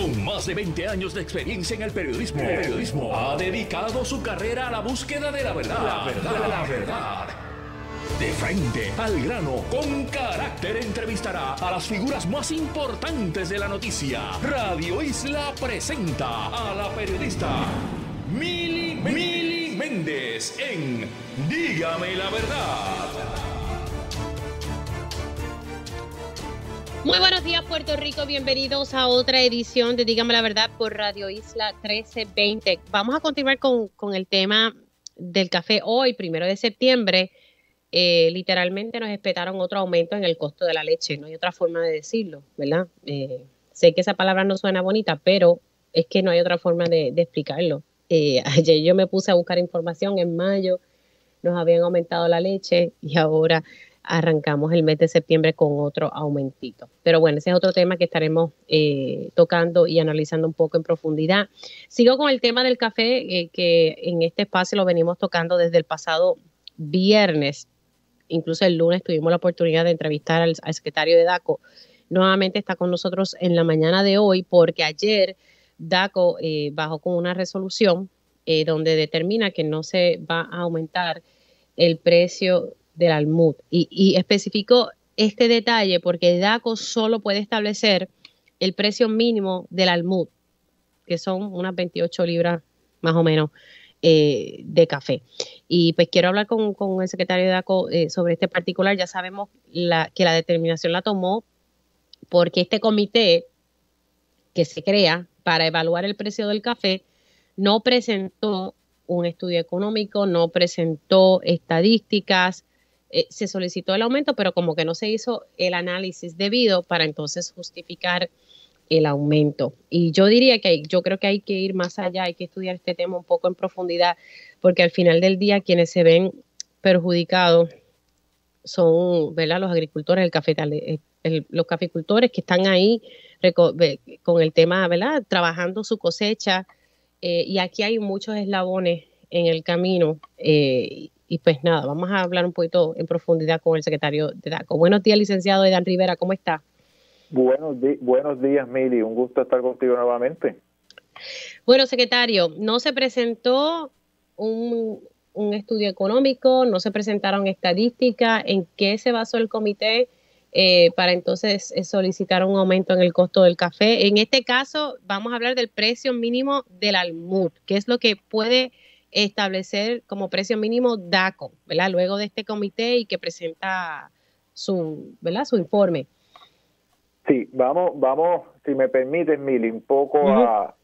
Con más de 20 años de experiencia en el periodismo, periodismo ha dedicado su carrera a la búsqueda de la verdad. La verdad, la verdad. De frente al grano, con carácter entrevistará a las figuras más importantes de la noticia. Radio Isla presenta a la periodista Mili, Mili Méndez en Dígame la verdad. Muy buenos días Puerto Rico, bienvenidos a otra edición de Dígame la Verdad por Radio Isla 1320. Vamos a continuar con, con el tema del café hoy, primero de septiembre. Eh, literalmente nos esperaron otro aumento en el costo de la leche, no hay otra forma de decirlo, ¿verdad? Eh, sé que esa palabra no suena bonita, pero es que no hay otra forma de, explicarlo. Eh, ayer yo me puse a buscar información, en mayo nos habían aumentado la leche y ahora arrancamos el mes de septiembre con otro aumentito. Pero bueno, ese es otro tema que estaremos eh, tocando y analizando un poco en profundidad. Sigo con el tema del café, eh, que en este espacio lo venimos tocando desde el pasado viernes. Incluso el lunes tuvimos la oportunidad de entrevistar al, secretario de DACO. Nuevamente está con nosotros en la mañana de hoy porque ayer DACO eh, bajó con una resolución donde determina que no se va a aumentar el precio del almud. Y, y especificó este detalle porque DACO solo puede establecer el precio mínimo del almud, que son unas 28 libras más o menos eh, de café. Y pues quiero hablar con, el secretario de DACO eh, sobre este particular. Ya sabemos la, que la determinación la tomó porque este comité que se crea para evaluar el precio del café no presentó un estudio económico, no presentó estadísticas, eh, se solicitó el aumento, pero como que no se hizo el análisis debido para entonces justificar el aumento. Y yo diría que yo creo que hay que ir más allá, hay que estudiar este tema un poco en profundidad, porque al final del día quienes se ven perjudicados son ¿verdad? los agricultores, el cafetal, eh, los caficultores que están ahí con el tema, ¿verdad? Trabajando su cosecha. Eh, y aquí hay muchos eslabones en el camino y pues nada, vamos a hablar un poquito en profundidad con el secretario de DACO. Buenos días, licenciado Edan Rivera, ¿cómo está? Buenos, buenos días, Mili. Un gusto estar contigo nuevamente. Bueno, secretario, no se presentó un, estudio económico, no se presentaron estadísticas. ¿En qué se basó el comité eh, para entonces eh, solicitar un aumento en el costo del café? En este caso, vamos a hablar del precio mínimo del almud, que es lo que puede establecer como precio mínimo DACO, ¿verdad? Luego de este comité y que presenta su, ¿verdad? Su informe. Sí, vamos, vamos, si me permites, Mili, un poco a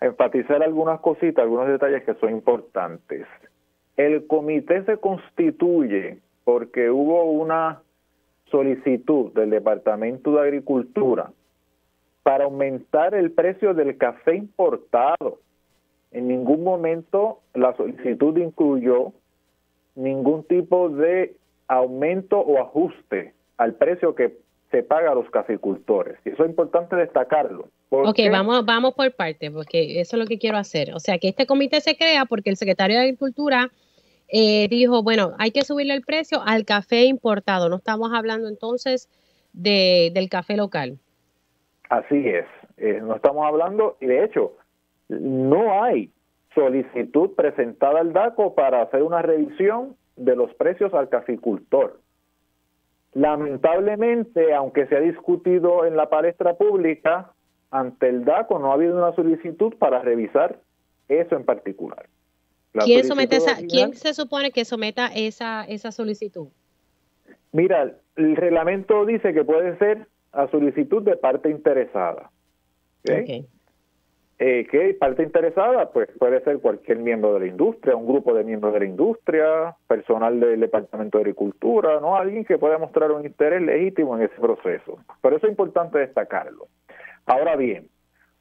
enfatizar algunas cositas, algunos detalles que son importantes. El comité se constituye porque hubo una solicitud del Departamento de Agricultura para aumentar el precio del café importado en ningún momento la solicitud incluyó ningún tipo de aumento o ajuste al precio que se paga a los caficultores. Y eso es importante destacarlo. Ok, vamos, vamos por parte, porque eso es lo que quiero hacer. O sea, que este comité se crea porque el secretario de Agricultura eh, dijo, bueno, hay que subirle el precio al café importado. No estamos hablando entonces de, del café local. Así es. Eh, no estamos hablando, y de hecho, no hay solicitud presentada al DACO para hacer una revisión de los precios al caficultor. Lamentablemente, aunque se ha discutido en la palestra pública, ante el DACO no ha habido una solicitud para revisar eso en particular. ¿Quién, somete esa, ¿Quién se supone que someta esa, esa solicitud? Mira, el reglamento dice que puede ser a solicitud de parte interesada. ¿okay? Eh, ¿Qué parte interesada? Pues puede ser cualquier miembro de la industria, un grupo de miembros de la industria, personal del Departamento de Agricultura, ¿no? Alguien que pueda mostrar un interés legítimo en ese proceso. Pero eso es importante destacarlo. Ahora bien,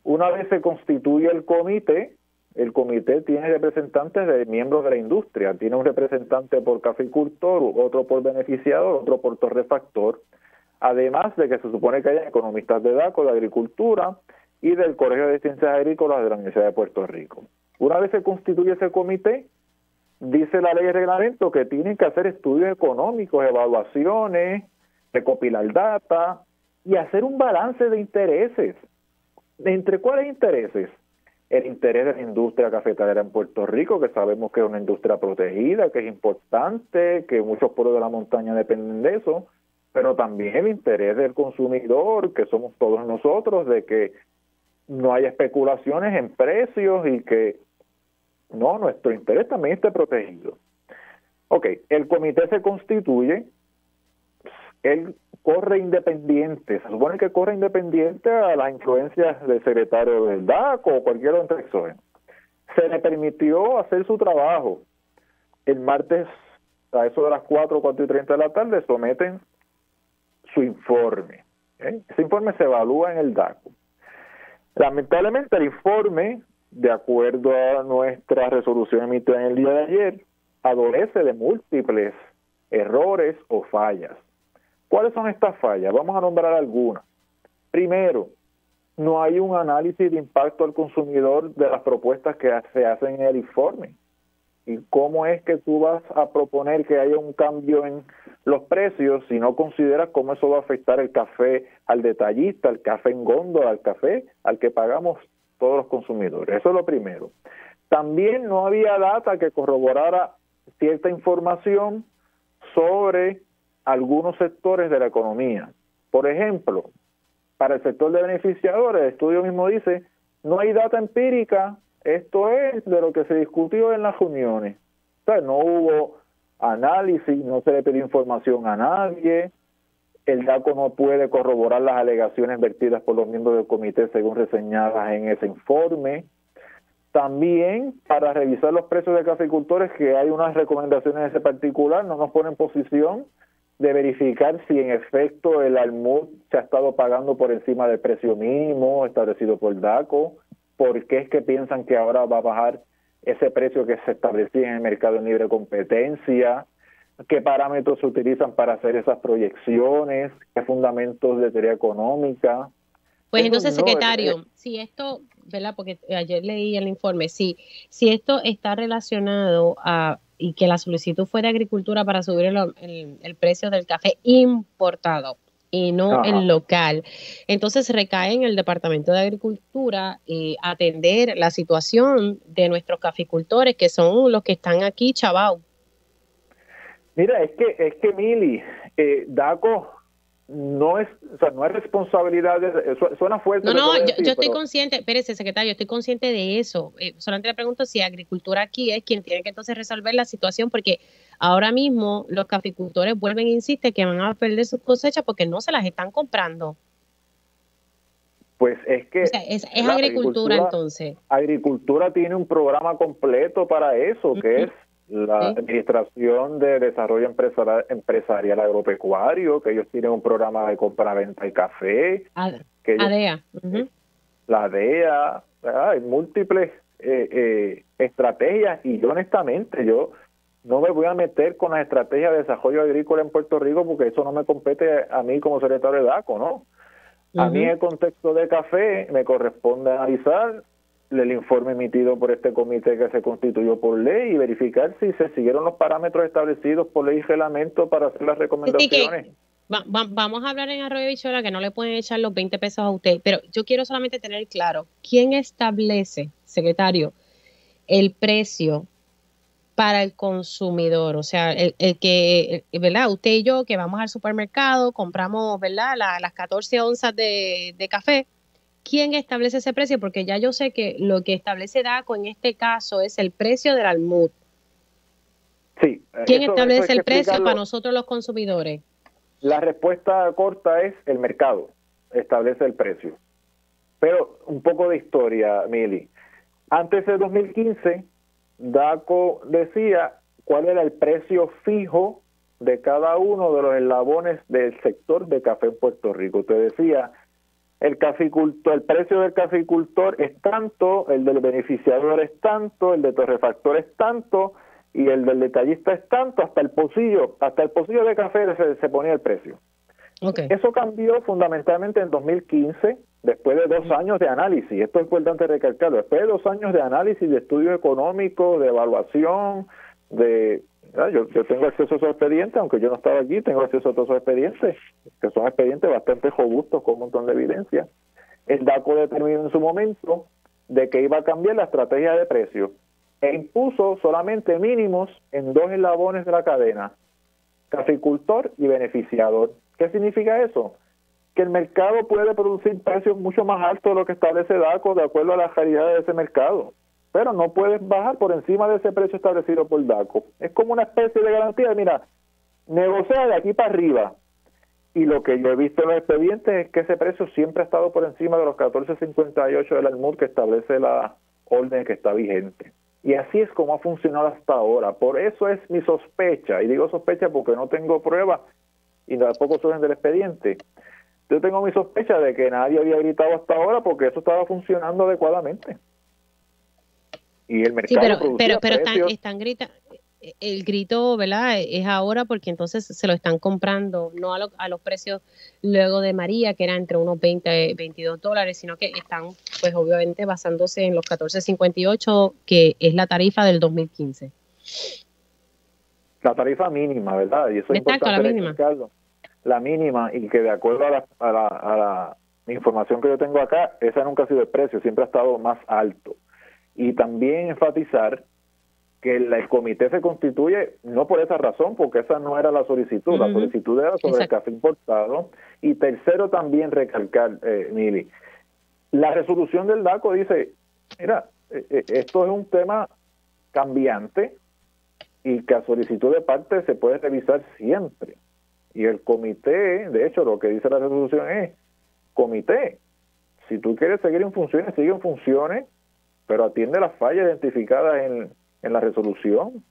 una vez se constituye el comité, el comité tiene representantes de miembros de la industria, tiene un representante por caficultor, otro por beneficiador, otro por torrefactor, además de que se supone que haya economistas de DACO, de agricultura, y del Colegio de Ciencias Agrícolas de la Universidad de Puerto Rico. Una vez se constituye ese comité, dice la ley de reglamento que tienen que hacer estudios económicos, evaluaciones, recopilar data y hacer un balance de intereses. ¿Entre cuáles intereses? El interés de la industria cafetalera en Puerto Rico, que sabemos que es una industria protegida, que es importante, que muchos pueblos de la montaña dependen de eso, pero también el interés del consumidor, que somos todos nosotros, de que no haya especulaciones en precios y que no, nuestro interés también esté protegido. Ok, el comité se constituye, él corre independiente, se supone que corre independiente a las influencias del secretario del DAC o cualquier otro exógeno. Se le permitió hacer su trabajo. El martes, a eso de las 4, 4 y 30 de la tarde, someten su informe. ¿eh? Ese informe se evalúa en el DACO. Lamentablemente el informe, de acuerdo a nuestra resolución emitida en el día de ayer, adolece de múltiples errores o fallas. ¿Cuáles son estas fallas? Vamos a nombrar algunas. Primero, no hay un análisis de impacto al consumidor de las propuestas que se hacen en el informe. ¿Y cómo es que tú vas a proponer que haya un cambio en los precios si no consideras cómo eso va a afectar el café al detallista, al café en góndola, al café al que pagamos todos los consumidores? Eso es lo primero. También no había data que corroborara cierta información sobre algunos sectores de la economía. Por ejemplo, para el sector de beneficiadores, el estudio mismo dice, no hay data empírica esto es de lo que se discutió en las reuniones. O no hubo análisis, no se le pidió información a nadie, el DACO no puede corroborar las alegaciones vertidas por los miembros del comité según reseñadas en ese informe. También para revisar los precios de caficultores, que hay unas recomendaciones en ese particular, no nos pone en posición de verificar si en efecto el almud se ha estado pagando por encima del precio mínimo establecido por DACO por qué es que piensan que ahora va a bajar ese precio que se establecía en el mercado en libre competencia, qué parámetros se utilizan para hacer esas proyecciones, qué fundamentos de teoría económica. Pues entonces, secretario, si esto, ¿verdad? Porque ayer leí el informe, si, si esto está relacionado a y que la solicitud fue de agricultura para subir el precio del café importado, y no el local. Entonces recae en el Departamento de Agricultura eh, atender la situación de nuestros caficultores, que son los que están aquí, chavao. Mira, es que, es que Mili, eh, DACO no es, o sea, no es responsabilidad, de, suena fuerte. No, no, yo, estoy consciente, espérese, secretario, estoy consciente de eso. Eh, solamente le pregunto si agricultura aquí es quien tiene que entonces resolver la situación, porque ahora mismo los caficultores vuelven e insisten que van a perder sus cosechas porque no se las están comprando. Pues es que... es, agricultura, entonces. Agricultura tiene un programa completo para eso, que es la Administración de Desarrollo Empresarial, Agropecuario, que ellos tienen un programa de compra-venta de café. que ADEA. La ADEA, hay múltiples eh, eh, estrategias y yo honestamente, yo no me voy a meter con las estrategias de desarrollo agrícola en Puerto Rico porque eso no me compete a mí como secretario de DACO, ¿no? A mí en el contexto de café me corresponde analizar el informe emitido por este comité que se constituyó por ley y verificar si se siguieron los parámetros establecidos por ley y reglamento para hacer las recomendaciones. vamos a hablar en Arroyo Bichola que no le pueden echar los 20 pesos a usted, pero yo quiero solamente tener claro, ¿quién establece, secretario, el precio para el consumidor? O sea, el, que, ¿verdad? Usted y yo que vamos al supermercado, compramos, ¿verdad? las 14 onzas de, de café quién establece ese precio, porque ya yo sé que lo que establece DACO en este caso es el precio del almud. Sí. ¿Quién establece el precio para nosotros los consumidores? La respuesta corta es el mercado establece el precio. Pero un poco de historia, Mili. Antes de 2015, DACO decía cuál era el precio fijo de cada uno de los eslabones del sector de café en Puerto Rico. Te decía el caficultor, el precio del caficultor es tanto, el del beneficiador es tanto, el de torrefactor es tanto y el del detallista es tanto, hasta el pocillo, hasta el pocillo de café se, ponía el precio. Eso cambió fundamentalmente en 2015, después de dos años de análisis. Esto es importante recalcarlo. Después de dos años de análisis, de estudio económico, de evaluación, de yo, yo tengo acceso a esos expedientes, aunque yo no estaba aquí, tengo acceso a todos esos expedientes, que son expedientes bastante robustos con un montón de evidencia. el DACO determinó en su momento de que iba a cambiar la estrategia de precio e impuso solamente mínimos en dos eslabones de la cadena, caficultor y beneficiador. ¿Qué significa eso? Que el mercado puede producir precios mucho más altos de lo que establece DACO de acuerdo a la realidad de ese mercado, pero no puedes bajar por encima de ese precio establecido por DACO. Es como una especie de garantía, mira, negocia de aquí para arriba, y lo que yo he visto en los expedientes es que ese precio siempre ha estado por encima de los 14.58 del ALMUR que establece la orden que está vigente. Y así es como ha funcionado hasta ahora. Por eso es mi sospecha, y digo sospecha porque no tengo pruebas y tampoco surgen del expediente. Yo tengo mi sospecha de que nadie había gritado hasta ahora porque eso estaba funcionando adecuadamente. Y el mercado sí, pero, pero, pero están, están, gritando el grito, ¿verdad? Es ahora porque entonces se lo están comprando, no a, a, los precios luego de María, que era entre unos 20 y 22 dólares, sino que están, pues obviamente, basándose en los 14.58, que es la tarifa del 2015. La tarifa mínima, ¿verdad? Y eso es importante la mínima. La mínima, y que de acuerdo a la, a la, a la información que yo tengo acá, esa nunca ha sido el precio, siempre ha estado más alto. Y también enfatizar que el, comité se constituye no por esa razón, porque esa no era la solicitud, la solicitud era sobre el café importado. Y tercero también recalcar, eh, Mili, la resolución del DACO dice, mira, eh, eh, esto es un tema cambiante y que a solicitud de parte se puede revisar siempre. Y el comité, de hecho, lo que dice la resolución es, comité, si tú quieres seguir en funciones, sigue en funciones, pero atiende las fallas identificadas en en la resolución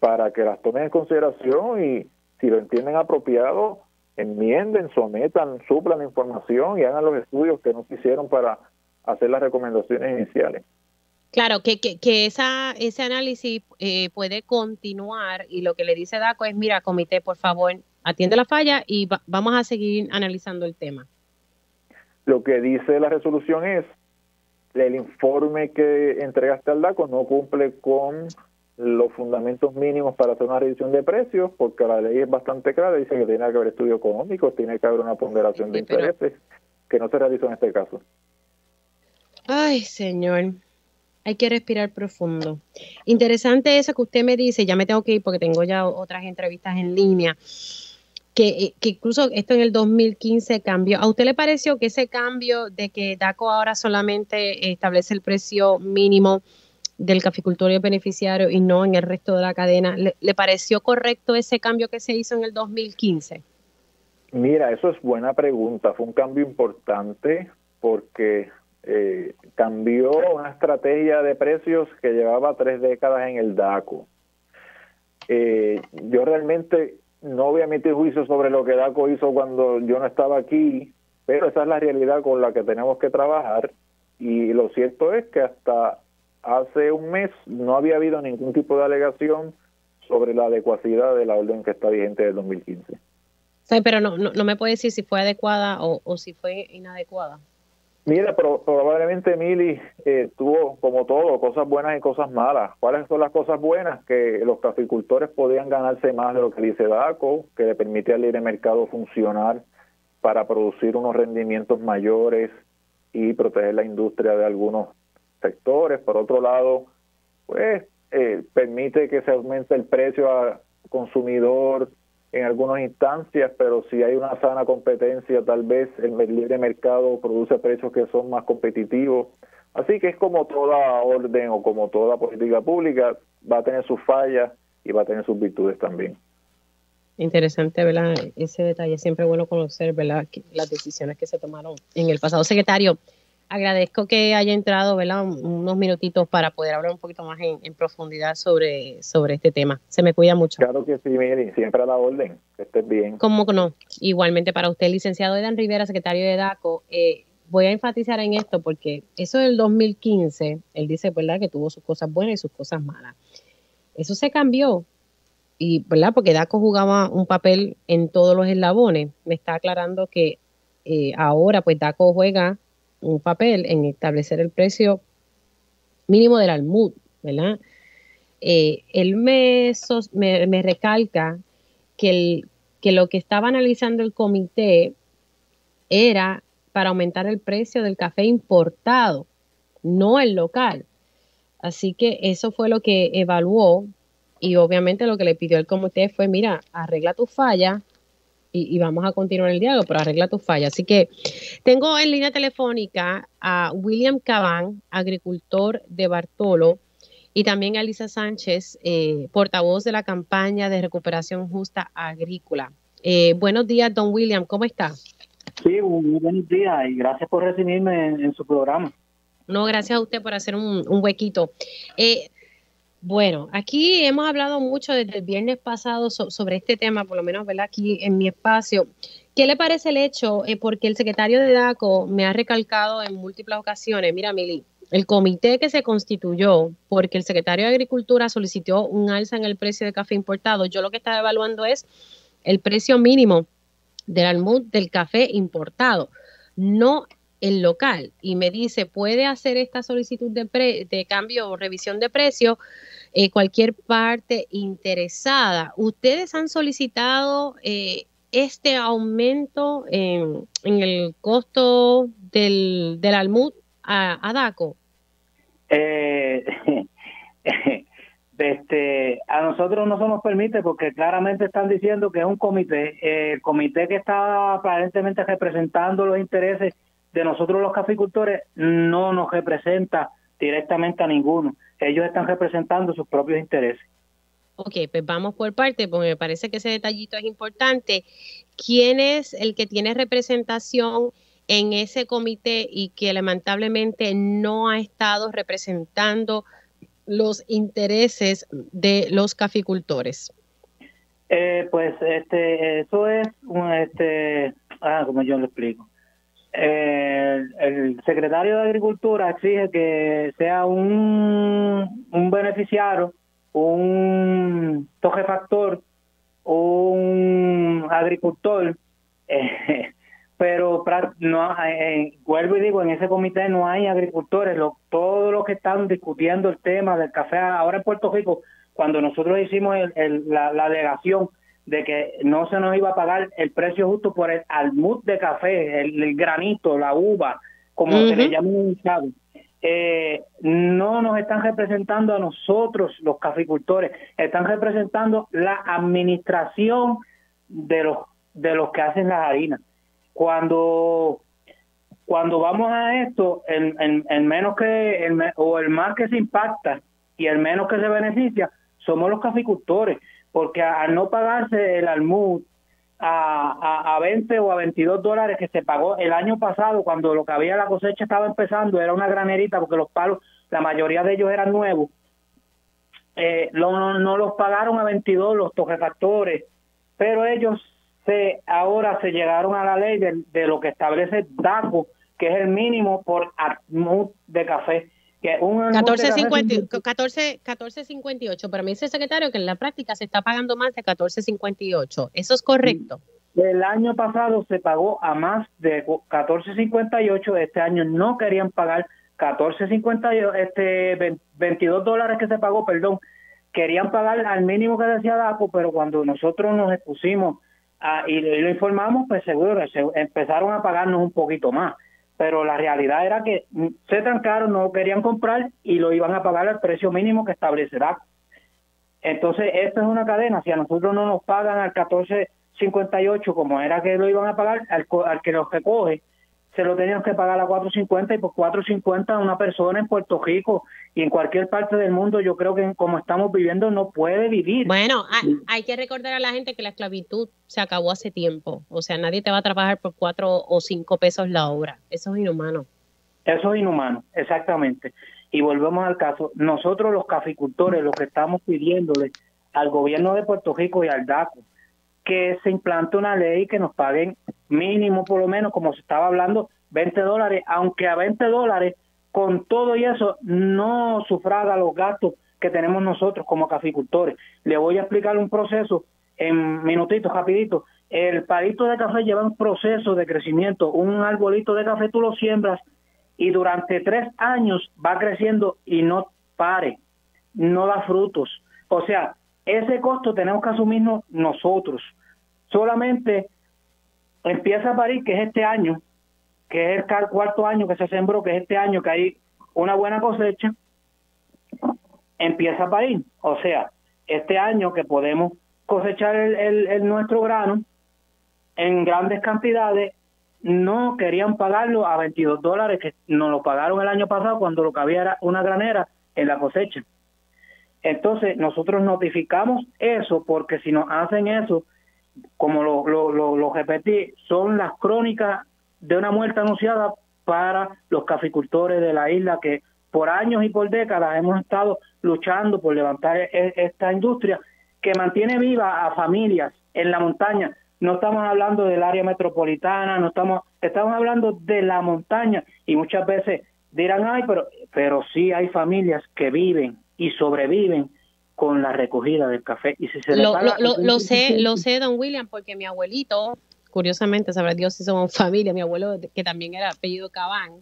para que las tomen en consideración y si lo entienden apropiado, enmienden, sometan, suplan la información y hagan los estudios que no hicieron para hacer las recomendaciones iniciales. Claro, que, que, que esa, ese análisis eh, puede continuar y lo que le dice DACO es, mira, comité, por favor, atiende la falla y vamos a seguir analizando el tema. Lo que dice la resolución es, el informe que entregaste al DACO no cumple con los fundamentos mínimos para hacer una revisión de precios, porque la ley es bastante clara, dice que tiene que haber estudio económico, tiene que haber una ponderación de intereses, que no se realizó en este caso. Ay, señor, hay que respirar profundo. Interesante eso que usted me dice, ya me tengo que ir porque tengo ya otras entrevistas en línea. Eh, que, incluso esto en el 2015 cambió. ¿A usted le pareció que ese cambio de que DACO ahora solamente establece el precio mínimo del caficultorio beneficiario y no en el resto de la cadena, ¿le, pareció correcto ese cambio que se hizo en el 2015? Mira, eso es buena pregunta. Fue un cambio importante porque eh, cambió una estrategia de precios que llevaba tres décadas en el DACO. Eh, yo realmente no voy a emitir juicio sobre lo que DACO hizo cuando yo no estaba aquí, pero esa es la realidad con la que tenemos que trabajar y lo cierto es que hasta hace un mes no había habido ningún tipo de alegación sobre la adecuacidad de la orden que está vigente del 2015. Sí, pero no, no, me puede decir si fue adecuada o, o si fue inadecuada. Mira, probablemente Mili eh, tuvo, como todo, cosas buenas y cosas malas. ¿Cuáles son las cosas buenas? Que los caficultores podían ganarse más de lo que dice DACO, que le permite al libre mercado funcionar para producir unos rendimientos mayores y proteger la industria de algunos sectores. Por otro lado, pues eh, permite que se aumente el precio al consumidor en algunas instancias, pero si hay una sana competencia, tal vez el libre mercado produce precios que son más competitivos. Así que es como toda orden o como toda política pública, va a tener sus fallas y va a tener sus virtudes también. Interesante, ¿verdad? Ese detalle. Siempre bueno conocer, ¿verdad? las decisiones que se tomaron en el pasado. Secretario, agradezco que haya entrado, ¿verdad? Unos minutitos para poder hablar un poquito más en, profundidad sobre, sobre este tema. Se me cuida mucho. Claro que sí, Miri, siempre a la orden. Que estés bien. ¿Cómo no? Igualmente para usted, licenciado Edan Rivera, secretario de DACO. Eh, voy a enfatizar en esto porque eso del 2015, él dice, ¿verdad?, que tuvo sus cosas buenas y sus cosas malas. Eso se cambió. Y, ¿verdad? Porque DACO jugaba un papel en todos los eslabones. Me está aclarando que eh, ahora, pues, DACO juega un papel en establecer el precio mínimo del almud, ¿verdad? Eh, él me, me, recalca que, el, que lo que estaba analizando el comité era para aumentar el precio del café importado, no el local. Así que eso fue lo que evaluó y obviamente lo que le pidió el comité fue, mira, arregla tu falla y, vamos a continuar el diálogo, pero arregla tu falla. Así que tengo en línea telefónica a William Cabán, agricultor de Bartolo, y también a Lisa Sánchez, eh, portavoz de la campaña de recuperación justa agrícola. Eh, buenos días, don William, ¿cómo está? Sí, muy buenos días y gracias por recibirme en, su programa. No, gracias a usted por hacer un, huequito. Eh, bueno, aquí hemos hablado mucho desde el viernes pasado sobre este tema, por lo menos ¿verdad? aquí en mi espacio. ¿Qué le parece el hecho? Eh, porque el secretario de DACO me ha recalcado en múltiples ocasiones, mira, Mili, el comité que se constituyó porque el secretario de Agricultura solicitó un alza en el precio de café importado, yo lo que estaba evaluando es el precio mínimo del almud del café importado, no el local y me dice, puede hacer esta solicitud de, de cambio o revisión de precio eh, cualquier parte interesada. ¿Ustedes han solicitado eh, este aumento en, el costo del, del almud a, DACO? Eh, este, a nosotros no se nos permite porque claramente están diciendo que es un comité, el comité que está aparentemente representando los intereses de nosotros los caficultores no nos representa directamente a ninguno. Ellos están representando sus propios intereses. Ok, pues vamos por parte, porque me parece que ese detallito es importante. ¿Quién es el que tiene representación en ese comité y que lamentablemente no ha estado representando los intereses de los caficultores? Eh, pues este, eso es, un, este, ah, como yo lo explico el secretario de Agricultura exige que sea un, beneficiario, un torrefactor, un agricultor, eh, pero no eh, vuelvo y digo, en ese comité no hay agricultores, lo, todos los que están discutiendo el tema del café ahora en Puerto Rico, cuando nosotros hicimos la, la delegación de que no se nos iba a pagar el precio justo por el almud de café, el, granito, la uva, como se le llama en eh, no nos están representando a nosotros los caficultores, están representando la administración de los de los que hacen las harinas. Cuando cuando vamos a esto, el, menos que el, o el más que se impacta y el menos que se beneficia somos los caficultores porque al no pagarse el almud a, a, 20 o a 22 dólares que se pagó el año pasado cuando lo que había la cosecha estaba empezando, era una granerita porque los palos, la mayoría de ellos eran nuevos, eh, no, no los pagaron a 22 los torrefactores, pero ellos se ahora se llegaron a la ley de, de lo que establece DACO, que es el mínimo por almud de café que 14.58, pero me dice el secretario que en la práctica se está pagando más de 14.58. ¿Eso es correcto? El año pasado se pagó a más de 14.58, este año no querían pagar 14.58, este 22 dólares que se pagó, perdón, querían pagar al mínimo que decía DACO, pero cuando nosotros nos expusimos y lo informamos, pues seguro empezaron a pagarnos un poquito más pero la realidad era que se trancaron, no querían comprar y lo iban a pagar al precio mínimo que establecerá. Entonces, esto es una cadena, si a nosotros no nos pagan al 14.58 como era que lo iban a pagar, al, al que los recoge, se lo tenían que pagar a 4.50 y por 4.50 una persona en Puerto Rico y en cualquier parte del mundo, yo creo que como estamos viviendo no puede vivir. Bueno, hay, que recordar a la gente que la esclavitud se acabó hace tiempo, o sea, nadie te va a trabajar por 4 o 5 pesos la hora, eso es inhumano. Eso es inhumano, exactamente. Y volvemos al caso, nosotros los caficultores, lo que estamos pidiéndole al gobierno de Puerto Rico y al DACO, que se implante una ley que nos paguen mínimo por lo menos, como se estaba hablando, 20 dólares, aunque a 20 dólares, con todo y eso, no sufraga los gastos que tenemos nosotros como caficultores. Le voy a explicar un proceso en minutitos, rapidito. El palito de café lleva un proceso de crecimiento. Un arbolito de café tú lo siembras y durante tres años va creciendo y no pare, no da frutos. O sea, ese costo tenemos que asumirnos nosotros. Solamente empieza a parir, que es este año, que es el cuarto año que se sembró, que es este año que hay una buena cosecha, empieza a parir. O sea, este año que podemos cosechar el, nuestro grano en grandes cantidades, no querían pagarlo a 22 dólares, que nos lo pagaron el año pasado cuando lo que había era una granera en la cosecha. Entonces, nosotros notificamos eso porque si nos hacen eso, como lo, lo, repetí, son las crónicas de una muerte anunciada para los caficultores de la isla que por años y por décadas hemos estado luchando por levantar e, esta industria que mantiene viva a familias en la montaña. No estamos hablando del área metropolitana, no estamos, estamos hablando de la montaña y muchas veces dirán, ay, pero, pero sí hay familias que viven y sobreviven con la recogida del café. Y si se lo, lo, sé, lo sé, don William, porque mi abuelito, curiosamente, sabrá Dios si somos familia, mi abuelo, que también era apellido Cabán,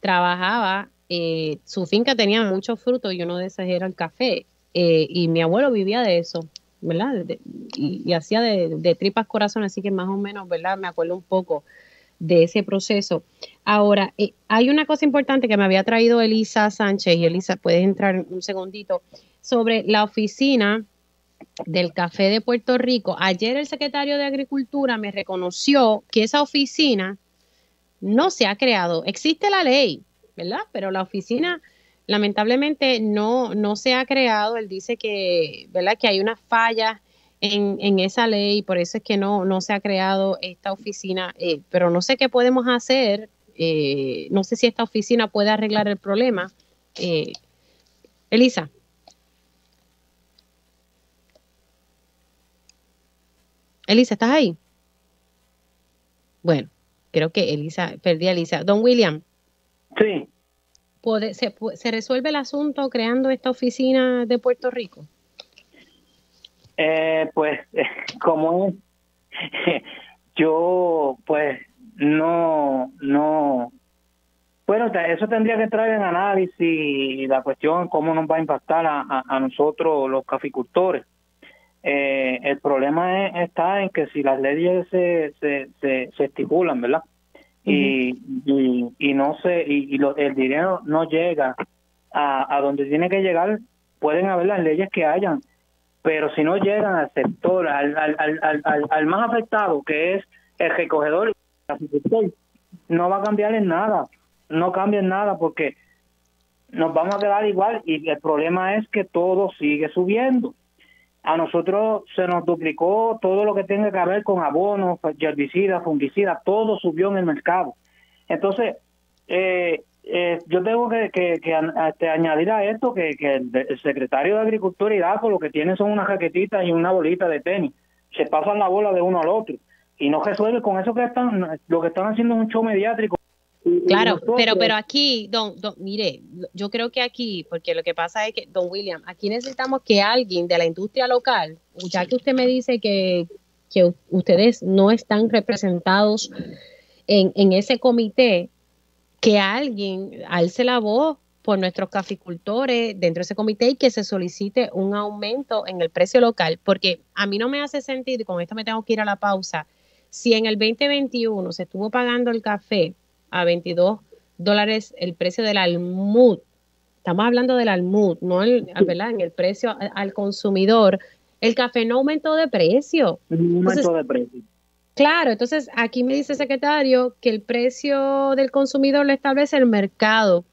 trabajaba, eh, su finca tenía muchos frutos y uno de esos era el café. Eh, y mi abuelo vivía de eso, ¿verdad? y, hacía de, tripas corazones, así que más o menos, ¿verdad? Me acuerdo un poco de ese proceso. Ahora, eh, hay una cosa importante que me había traído Elisa Sánchez, y Elisa, puedes entrar un segundito sobre la oficina del café de Puerto Rico. Ayer el secretario de Agricultura me reconoció que esa oficina no se ha creado. Existe la ley, ¿verdad? Pero la oficina lamentablemente no, no se ha creado. Él dice que, ¿verdad? Que hay una falla en, en esa ley, por eso es que no, no se ha creado esta oficina. Eh, pero no sé qué podemos hacer. Eh, no sé si esta oficina puede arreglar el problema. Eh, Elisa. Elisa, ¿estás ahí? Bueno, creo que Elisa, perdí a Elisa. Don William. Sí. se, ¿Se resuelve el asunto creando esta oficina de Puerto Rico? Eh, pues, como yo, pues, no, no. Bueno, eso tendría que entrar en análisis la cuestión cómo nos va a impactar a nosotros los caficultores eh, el problema está en que si las leyes se, se, se, estipulan, ¿verdad? y, y, no se y, el dinero no llega a, a donde tiene que llegar, pueden haber las leyes que hayan, pero si no llegan al sector, al, al, al, al, más afectado, que es el recogedor, no va a cambiar en nada, no cambia en nada porque nos vamos a quedar igual y el problema es que todo sigue subiendo a nosotros se nos duplicó todo lo que tenga que ver con abonos, herbicidas, fungicidas, todo subió en el mercado. Entonces, eh, eh, yo tengo que, que, este, añadir a esto que, el, secretario de Agricultura y DACO lo que tiene son unas jaquetitas y una bolita de tenis. Se pasan la bola de uno al otro y no resuelve con eso que están, lo que están haciendo es un show mediático Claro, pero, pero aquí, don, don, mire, yo creo que aquí, porque lo que pasa es que, don William, aquí necesitamos que alguien de la industria local, ya que usted me dice que, que ustedes no están representados en, en ese comité, que alguien alce la voz por nuestros caficultores dentro de ese comité y que se solicite un aumento en el precio local, porque a mí no me hace sentido, y con esto me tengo que ir a la pausa, si en el 2021 se estuvo pagando el café a 22 dólares el precio del almud. Estamos hablando del almud, no el, ¿verdad? en el precio al, consumidor. El café no aumentó de precio. No aumentó de precio. Claro, entonces aquí me dice el secretario que el precio del consumidor lo establece el mercado.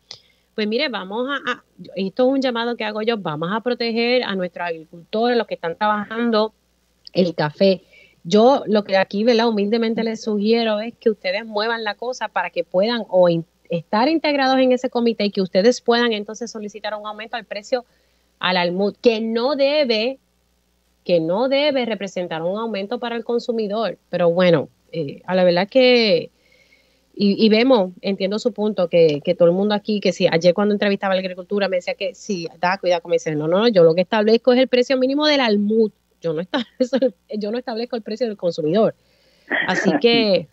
Pues mire, vamos a, esto es un llamado que hago yo, vamos a proteger a nuestros agricultores, los que están trabajando el café. Yo lo que aquí, ¿verdad? Humildemente les sugiero es que ustedes muevan la cosa para que puedan o estar integrados en ese comité y que ustedes puedan entonces solicitar un aumento al precio al almud, que no debe, que no debe representar un aumento para el consumidor. Pero bueno, eh, a la verdad que, y, vemos, entiendo su punto, que, que, todo el mundo aquí, que si ayer cuando entrevistaba a la agricultura me decía que sí, da cuidado, como dice, no, no, yo lo que establezco es el precio mínimo del almud yo no, yo no establezco el precio del consumidor. Así que,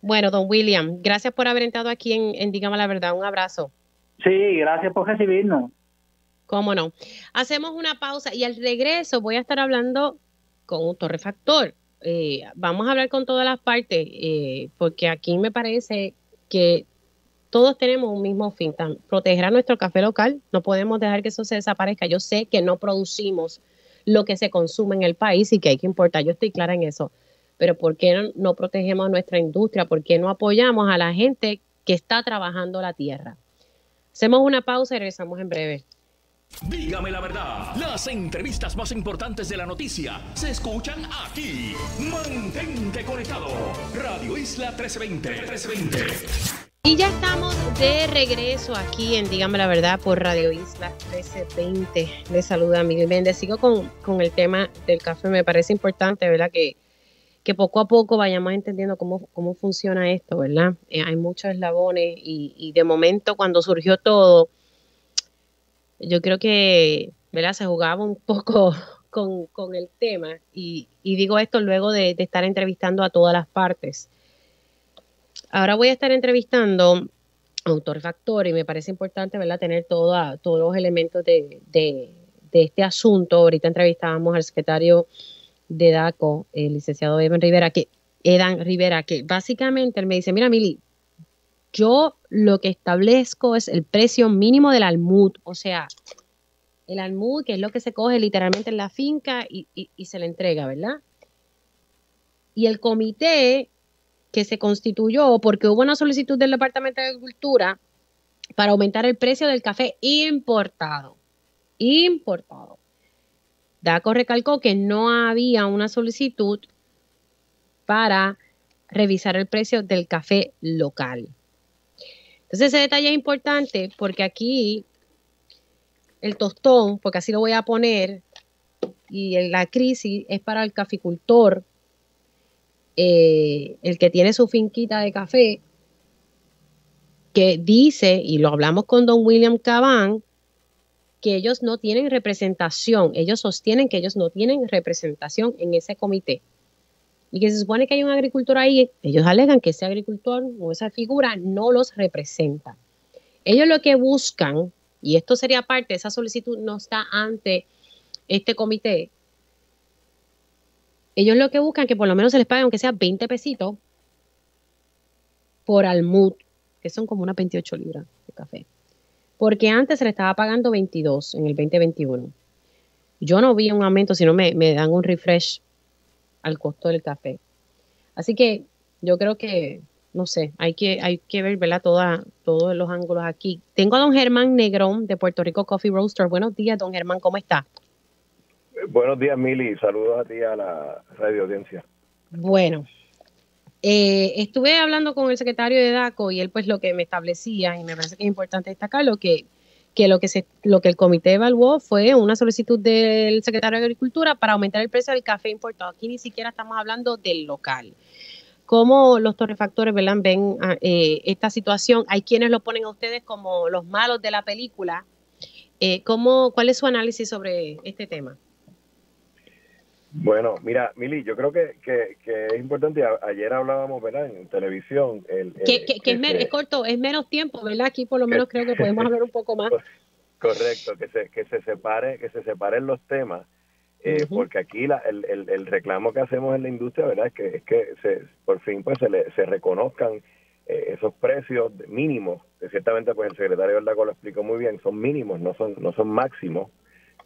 bueno, don William, gracias por haber entrado aquí en, en Dígame la Verdad. Un abrazo. Sí, gracias por recibirnos. Cómo no. Hacemos una pausa y al regreso voy a estar hablando con un torrefactor. eh, vamos a hablar con todas las partes, eh, porque aquí me parece que todos tenemos un mismo fin, proteger a nuestro café local, no podemos dejar que eso se desaparezca. Yo sé que no producimos lo que se consume en el país y que hay que importar, yo estoy clara en eso, pero ¿por qué no, protegemos nuestra industria? ¿Por qué no apoyamos a la gente que está trabajando la tierra? Hacemos una pausa y regresamos en breve. Dígame la verdad, las entrevistas más importantes de la noticia se escuchan aquí. Mantente conectado. Radio Isla 1320. 1320. Y ya estamos de regreso aquí en Dígame la Verdad por Radio Isla 1320. Les saluda Miguel Méndez. Sigo con, con, el tema del café. Me parece importante, ¿verdad? Que, que poco a poco vayamos entendiendo cómo, cómo funciona esto, ¿verdad? Eh, hay muchos eslabones y, y, de momento cuando surgió todo, yo creo que, ¿verdad? Se jugaba un poco con, con el tema y, digo esto luego de estar entrevistando a todas las partes. Ahora voy a estar entrevistando autor factor y me parece importante ¿verdad? tener todos los elementos de, este asunto. Ahorita entrevistábamos al secretario de DACO, el licenciado Evan Rivera, que Edan Rivera, que básicamente él me dice, mira Mili, yo lo que establezco es el precio mínimo del almud, o sea, el almud, que es lo que se coge literalmente en la finca y, y se le entrega, ¿verdad? Y el comité que se constituyó porque hubo una solicitud del Departamento de Agricultura para aumentar el precio del café importado. Importado. DACO recalcó que no había una solicitud para revisar el precio del café local. Entonces ese detalle es importante porque aquí el tostón, porque así lo voy a poner, y la crisis es para el caficultor eh, el que tiene su finquita de café, que dice, y lo hablamos con don William Cabán, que ellos no tienen representación, ellos sostienen que ellos no tienen representación en ese comité. Y que se supone que hay un agricultor ahí, ellos alegan que ese agricultor o esa figura no los representa. Ellos lo que buscan, y esto sería parte, esa solicitud no está ante este comité, ellos lo que buscan es que por lo menos se les pague, aunque sea 20 pesitos, por almud, que son como unas 28 libras de café. Porque antes se le estaba pagando 22 en el 2021. Yo no vi un aumento, sino me, me dan un refresh al costo del café. Así que yo creo que, no sé, hay que, hay que ver. Toda, todos los ángulos aquí. Tengo a don Germán Negrón de Puerto Rico Coffee Roaster. Buenos días, don Germán, ¿cómo está? Buenos días, Mili. Saludos a ti a la radio audiencia. Bueno, eh, estuve hablando con el secretario de DACO y él pues lo que me establecía, y me parece que es importante destacarlo, que, que lo que se, lo que el comité evaluó fue una solicitud del secretario de Agricultura para aumentar el precio del café importado. Aquí ni siquiera estamos hablando del local. ¿Cómo los torrefactores ven ah, eh, esta situación? Hay quienes lo ponen a ustedes como los malos de la película. Eh, ¿cómo, ¿Cuál es su análisis sobre este tema? Bueno, mira, Mili, yo creo que, que, es importante, ayer hablábamos, ¿verdad?, en televisión. El, que, es, corto, es menos tiempo, ¿verdad? Aquí por lo menos creo que podemos hablar un poco más. Correcto, que se, que se separe, que se separen los temas, eh, porque aquí la, el, el, reclamo que hacemos en la industria, ¿verdad?, es que, es que se, por fin pues se, le, se reconozcan eh, esos precios mínimos, ciertamente pues el secretario del DACO lo explicó muy bien, son mínimos, no son, no son máximos,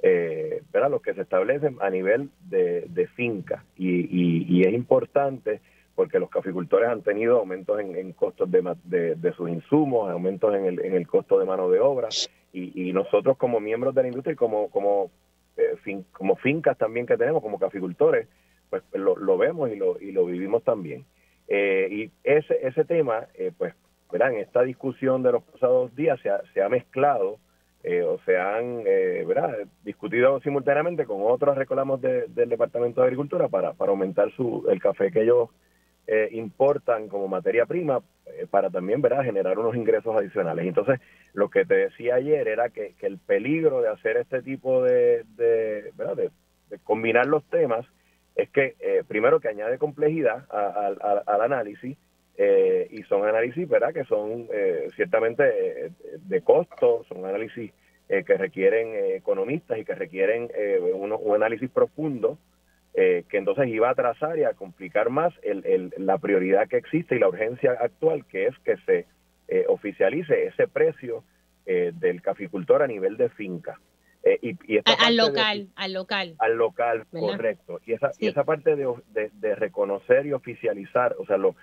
eh, los que se establecen a nivel de, finca. Y, es importante porque los caficultores han tenido aumentos en, costos de, sus insumos, aumentos en el, en el costo de mano de obra. Y, nosotros como miembros de la industria y como, como, eh, como fincas también que tenemos, como caficultores, pues lo, vemos y lo, y lo vivimos también. Eh, y ese, ese tema, eh, pues, verán, en esta discusión de los pasados días se ha, se ha mezclado eh, o se han eh, discutido simultáneamente con otros reclamos del Departamento de Agricultura para, para aumentar su, el café que ellos eh, importan como materia prima para también ¿verdad? generar unos ingresos adicionales. Entonces, lo que te decía ayer era que, el peligro de hacer este tipo de, de, combinar los temas es que, primero, que añade complejidad al análisis eh, y son análisis verdad que son eh, ciertamente eh, de costo son análisis que requieren economistas y que requieren un análisis profundo eh, que entonces iba a trazar y a complicar más el, la prioridad que existe y la urgencia actual, que es que se eh, oficialice ese precio eh, del caficultor a nivel de finca. y, al local, al local. Al local, correcto. Y esa, y esa parte de, de, reconocer y oficializar, o sea, lo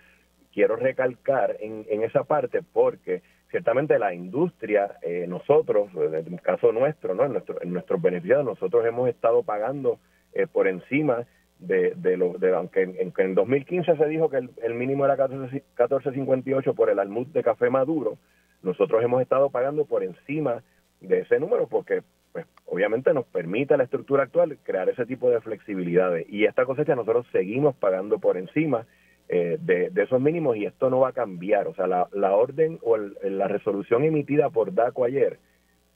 quiero recalcar en, en esa parte porque ciertamente la industria, nosotros, en el caso nuestro, ¿no? en, nuestro, en nuestros beneficiados, nosotros hemos estado pagando eh, por encima de, de lo de aunque en, en, 2015 se dijo que el, mínimo era 14.58 por el almud de café maduro, nosotros hemos estado pagando por encima de ese número porque pues obviamente nos permite la estructura actual crear ese tipo de flexibilidades y esta cosecha nosotros seguimos pagando por encima eh, de, esos mínimos y esto no va a cambiar, o sea, la, la orden o la resolución emitida por DACO ayer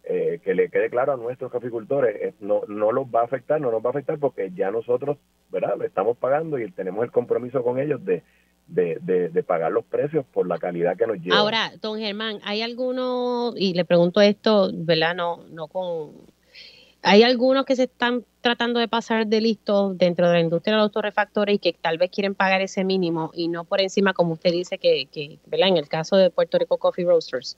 eh, que le quede claro a nuestros caficultores, no, no los va a afectar, no nos va a afectar porque ya nosotros, ¿verdad? Lo estamos pagando y tenemos el compromiso con ellos de, de, pagar los precios por la calidad que nos lleva. Ahora, don Germán, ¿hay alguno, y le pregunto esto, ¿verdad? No, no con... ¿Hay algunos que se están tratando de pasar de listo dentro de la industria de los torrefactores y que tal vez quieren pagar ese mínimo y no por encima, como usted dice, que, que. En el caso de Puerto Rico Coffee Roasters.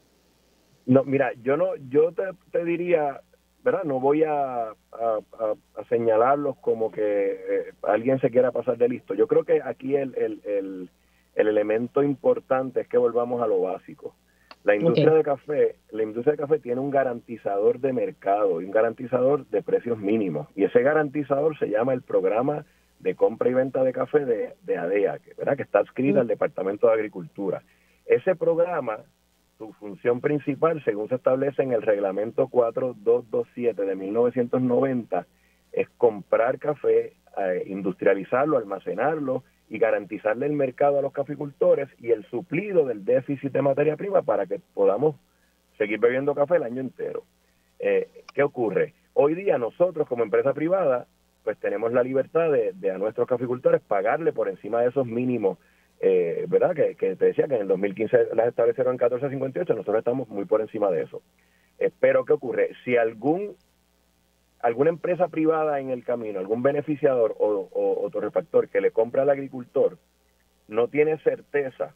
No, mira, yo no, yo te, diría, ¿verdad? No voy a, señalarlos como que eh, alguien se quiera pasar de listo. Yo creo que aquí el, el, el, elemento importante es que volvamos a lo básico. La industria de café, la industria de café tiene un garantizador de mercado y un garantizador de precios mínimos. Y ese garantizador se llama el programa de compra y venta de café de, de ADEA, que, ¿verdad? que está adscrito al Departamento de Agricultura. Ese programa su función principal, según se establece en el reglamento 4227 de 1990, es comprar café, eh, industrializarlo, almacenarlo y garantizarle el mercado a los caficultores y el suplido del déficit de materia prima para que podamos seguir bebiendo café el año entero. Eh, ¿Qué ocurre? Hoy día nosotros como empresa privada pues tenemos la libertad de, a nuestros caficultores pagarle por encima de esos mínimos eh, ¿verdad? Que, te decía que en el 2015 las establecieron en 14.58, nosotros estamos muy por encima de eso. Eh, pero ¿qué ocurre? Si algún alguna empresa privada en el camino, algún beneficiador o, o, que le compra al agricultor, no tiene certeza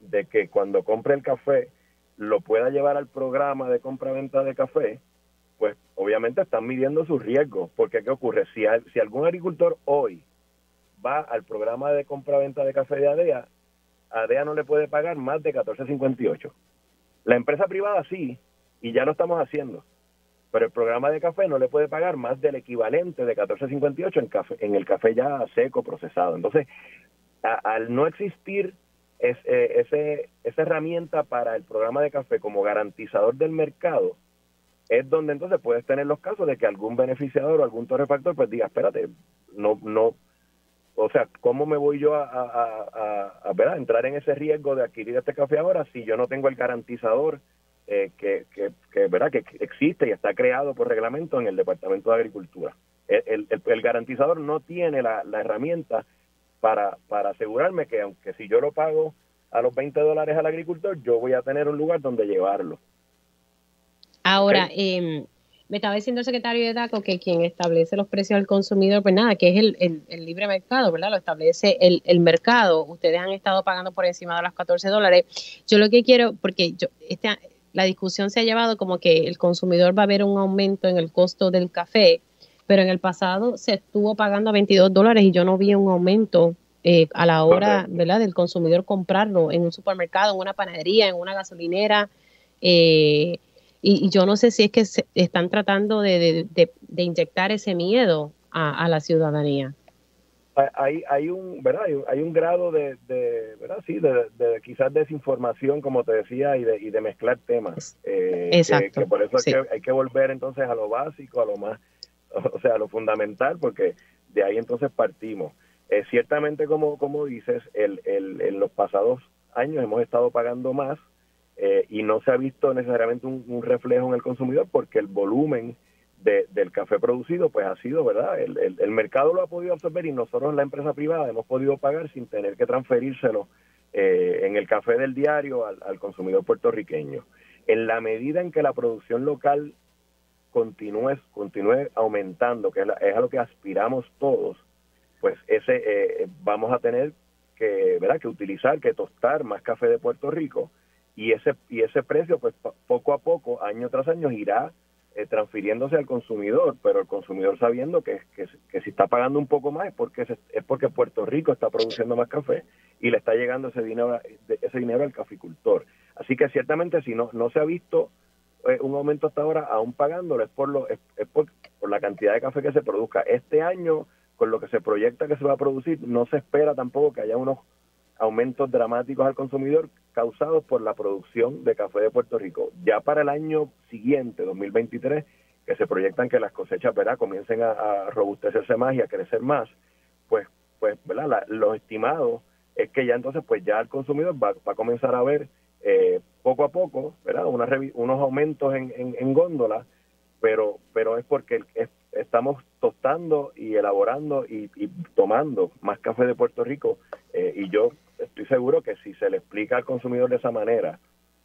de que cuando compre el café lo pueda llevar al programa de compra-venta de café, pues obviamente están midiendo sus riesgos. Porque ¿qué ocurre? Si, si algún agricultor hoy va al programa de compra-venta de café de ADEA, ADEA no le puede pagar más de 14.58. La empresa privada sí, y ya lo estamos haciendo, pero el programa de café no le puede pagar más del equivalente de 14.58 en, café, en el café ya seco, procesado. Entonces, al no existir eh, ese, esa herramienta para el programa de café como garantizador del mercado, es donde entonces puedes tener los casos de que algún beneficiador o algún torrefactor pues diga, espérate, no, no, o sea, ¿cómo me voy yo a, a, a, entrar en ese riesgo de adquirir este café ahora si yo no tengo el garantizador eh, que, que, ¿verdad? que existe y está creado por reglamento en el Departamento de Agricultura? El, el, garantizador no tiene la, la herramienta para, para asegurarme que aunque si yo lo pago a los 20 dólares al agricultor, yo voy a tener un lugar donde llevarlo. Ahora, eh, me estaba diciendo el secretario de DACO que quien establece los precios al consumidor, pues nada, que es el, el, libre mercado, ¿verdad? Lo establece el, el, mercado. Ustedes han estado pagando por encima de los 14 dólares. Yo lo que quiero, porque yo, esta, la discusión se ha llevado como que el consumidor va a ver un aumento en el costo del café, pero en el pasado se estuvo pagando a 22 dólares y yo no vi un aumento eh, a la hora, ¿verdad?, del consumidor comprarlo en un supermercado, en una panadería, en una gasolinera. Eh, y, yo no sé si es que se están tratando de, de, inyectar ese miedo a, la ciudadanía. Hay, hay un verdad hay, un grado de, de verdad sí de, quizás desinformación como te decía y de, y de mezclar temas eh, exacto que, por eso hay, que, hay que volver entonces a lo básico a lo más o sea a lo fundamental porque de ahí entonces partimos. Eh, ciertamente como como dices el, el, en los pasados años hemos estado pagando más eh, y no se ha visto necesariamente un, reflejo en el consumidor porque el volumen del café producido pues ha sido, ¿verdad? El, el, mercado lo ha podido absorber y nosotros en la empresa privada hemos podido pagar sin tener que transferírselo eh, en el café del diario al, consumidor puertorriqueño. En la medida en que la producción local continúe, continúe aumentando, que es, a lo que aspiramos todos, pues ese eh, vamos a tener que, ¿verdad? que utilizar, que tostar más café de Puerto Rico y ese y ese precio pues poco a poco, año tras año irá eh, transfiriéndose al consumidor, pero el consumidor sabiendo que, que, si está pagando un poco más es porque es porque Puerto Rico está produciendo más café y le está llegando ese dinero ese dinero al caficultor. Así que ciertamente si no no se ha visto eh, un aumento hasta ahora aún pagándolo es por lo es, por, por la cantidad de café que se produzca. Este año con lo que se proyecta que se va a producir no se espera tampoco que haya unos aumentos dramáticos al consumidor causados por la producción de café de Puerto Rico. Ya para el año siguiente, 2023, que se proyectan que las cosechas ¿verdad? comiencen a, robustecerse más y a crecer más, pues, pues ¿verdad? los estimados es que ya entonces pues ya el consumidor va, a comenzar a ver eh, poco a poco ¿verdad? unos aumentos en, en, góndola, pero, pero es porque estamos tostando y elaborando y, tomando más café de Puerto Rico eh, y yo estoy seguro que si se le explica al consumidor de esa manera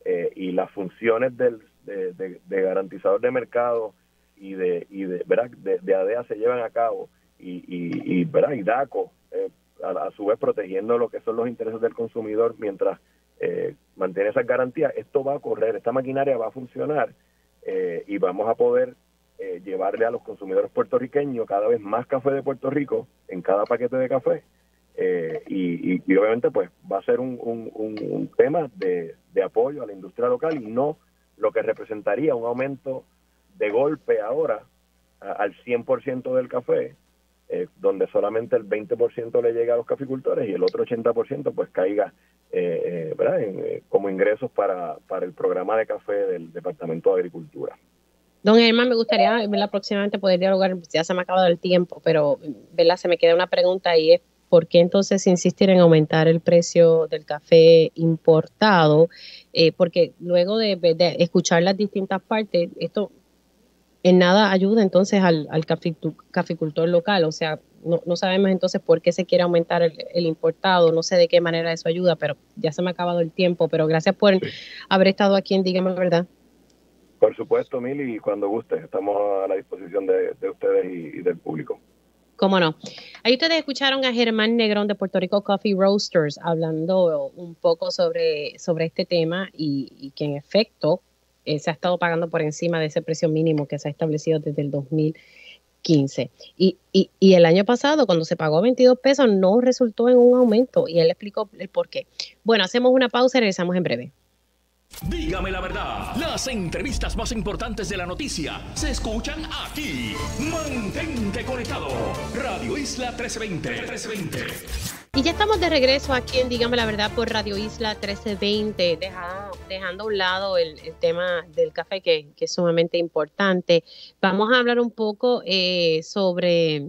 eh, y las funciones del, de, garantizador de mercado y de, y de, ¿verdad? de, ADEA se llevan a cabo y, y, ¿verdad? y DACO eh, a, su vez protegiendo lo que son los intereses del consumidor mientras eh, mantiene esas garantías, esto va a correr, esta maquinaria va a funcionar y vamos a poder llevarle a los consumidores puertorriqueños cada vez más café de Puerto Rico en cada paquete de café eh, y, obviamente pues va a ser un, un, tema de, apoyo a la industria local y no lo que representaría un aumento de golpe ahora al 100% del café, eh, donde solamente el 20% le llega a los caficultores y el otro 80% pues caiga eh, ¿verdad? como ingresos para, para el programa de café del Departamento de Agricultura. Don Germán, me gustaría próximamente poder dialogar, ya se me ha acabado el tiempo, pero ¿verdad? se me queda una pregunta y es ¿por qué entonces insistir en aumentar el precio del café importado? Eh, porque luego de, escuchar las distintas partes, esto en nada ayuda entonces al, caficultor local. O sea, no, sabemos entonces por qué se quiere aumentar el, importado, no sé de qué manera eso ayuda, pero ya se me ha acabado el tiempo. Pero gracias por haber estado aquí en Dígame la Verdad. Por supuesto, Mili, y cuando guste, estamos a la disposición de, ustedes y del público. ¿Cómo no? Ahí ustedes escucharon a Germán Negrón de Puerto Rico Coffee Roasters hablando un poco sobre, sobre este tema y, que en efecto eh, se ha estado pagando por encima de ese precio mínimo que se ha establecido desde el 2015. Y, y, y el año pasado, cuando se pagó 22 pesos, no resultó en un aumento y él explicó el por qué. Bueno, hacemos una pausa y regresamos en breve. Dígame la verdad, las entrevistas más importantes de la noticia se escuchan aquí. Mantente conectado. Radio Isla 1320. 1320. Y ya estamos de regreso aquí en Dígame la verdad por Radio Isla 1320, dejando, a un lado el, tema del café que, es sumamente importante. Vamos a hablar un poco eh, sobre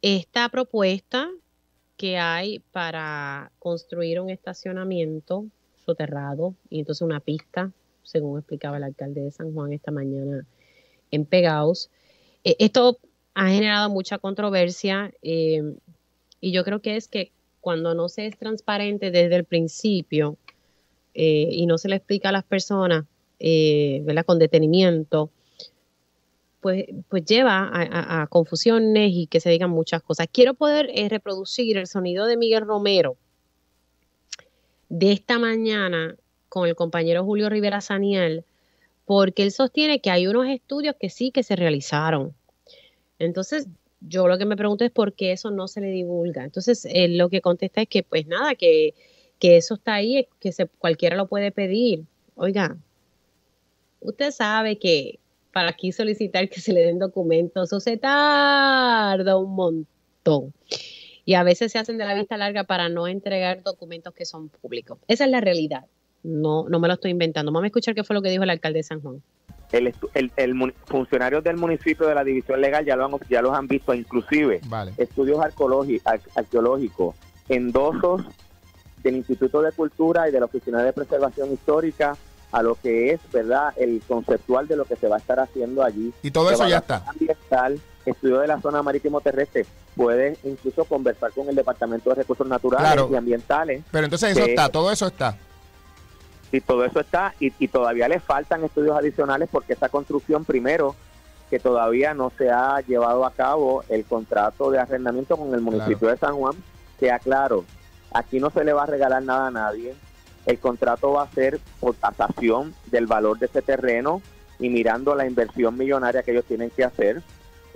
esta propuesta que hay para construir un estacionamiento soterrado y entonces una pista, según explicaba el alcalde de San Juan esta mañana en Pegaos. Eh, esto ha generado mucha controversia eh, y yo creo que es que cuando no se es transparente desde el principio eh, y no se le explica a las personas ¿verdad? con detenimiento, pues, pues lleva a, confusiones y que se digan muchas cosas. Quiero poder reproducir el sonido de Miguel Romero de esta mañana con el compañero Julio Rivera Saniel, porque él sostiene que hay unos estudios que sí que se realizaron. Entonces, yo lo que me pregunto es por qué eso no se le divulga. Entonces, él lo que contesta es que, pues nada, que, eso está ahí, que cualquiera lo puede pedir. Oiga, usted sabe que para aquí solicitar que se le den documentos, eso se tarda un montón y a veces se hacen de la vista larga para no entregar documentos que son públicos. Esa es la realidad. No, no me lo estoy inventando. Vamos a escuchar qué fue lo que dijo el alcalde de San Juan. El, el, funcionarios del municipio de la división legal ya lo han, ya los han visto, inclusive estudios arqueológicos, endosos del Instituto de Cultura y de la Oficina de Preservación Histórica a lo que es, ¿verdad?, el conceptual de lo que se va a estar haciendo allí. Y todo eso ya está. Ambiental, estudio de la zona marítimo terrestre pueden incluso conversar con el Departamento de Recursos Naturales y Ambientales. Pero entonces eso está, todo eso está. Sí, todo eso está y, todavía le faltan estudios adicionales porque esta construcción primero que todavía no se ha llevado a cabo el contrato de arrendamiento con el municipio de San Juan. Sea claro, aquí no se le va a regalar nada a nadie. El contrato va a ser por tasación del valor de ese terreno y mirando la inversión millonaria que ellos tienen que hacer.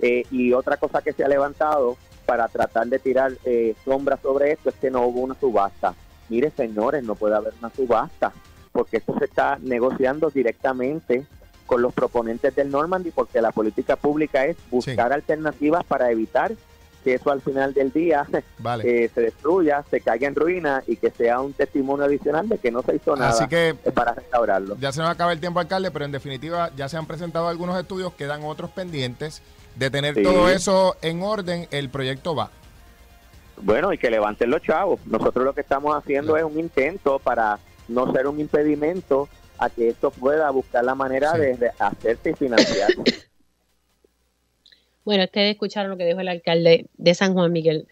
Eh, y otra cosa que se ha levantado para tratar de tirar eh, sombra sobre esto es que no hubo una subasta. Mire, señores, no puede haber una subasta porque esto se está negociando directamente con los proponentes del Normandy porque la política pública es buscar alternativas para evitar que eso al final del día eh, se destruya, se caiga en ruina y que sea un testimonio adicional de que no se hizo nada para restaurarlo. Ya se nos acaba el tiempo, alcalde, pero en definitiva ya se han presentado algunos estudios, quedan otros pendientes. De tener todo eso en orden, el proyecto va. Bueno, y que levanten los chavos. Nosotros lo que estamos haciendo es un intento para no ser un impedimento a que esto pueda buscar la manera de, hacerse y financiarse. Bueno, ustedes escucharon lo que dijo el alcalde de San Juan, Miguel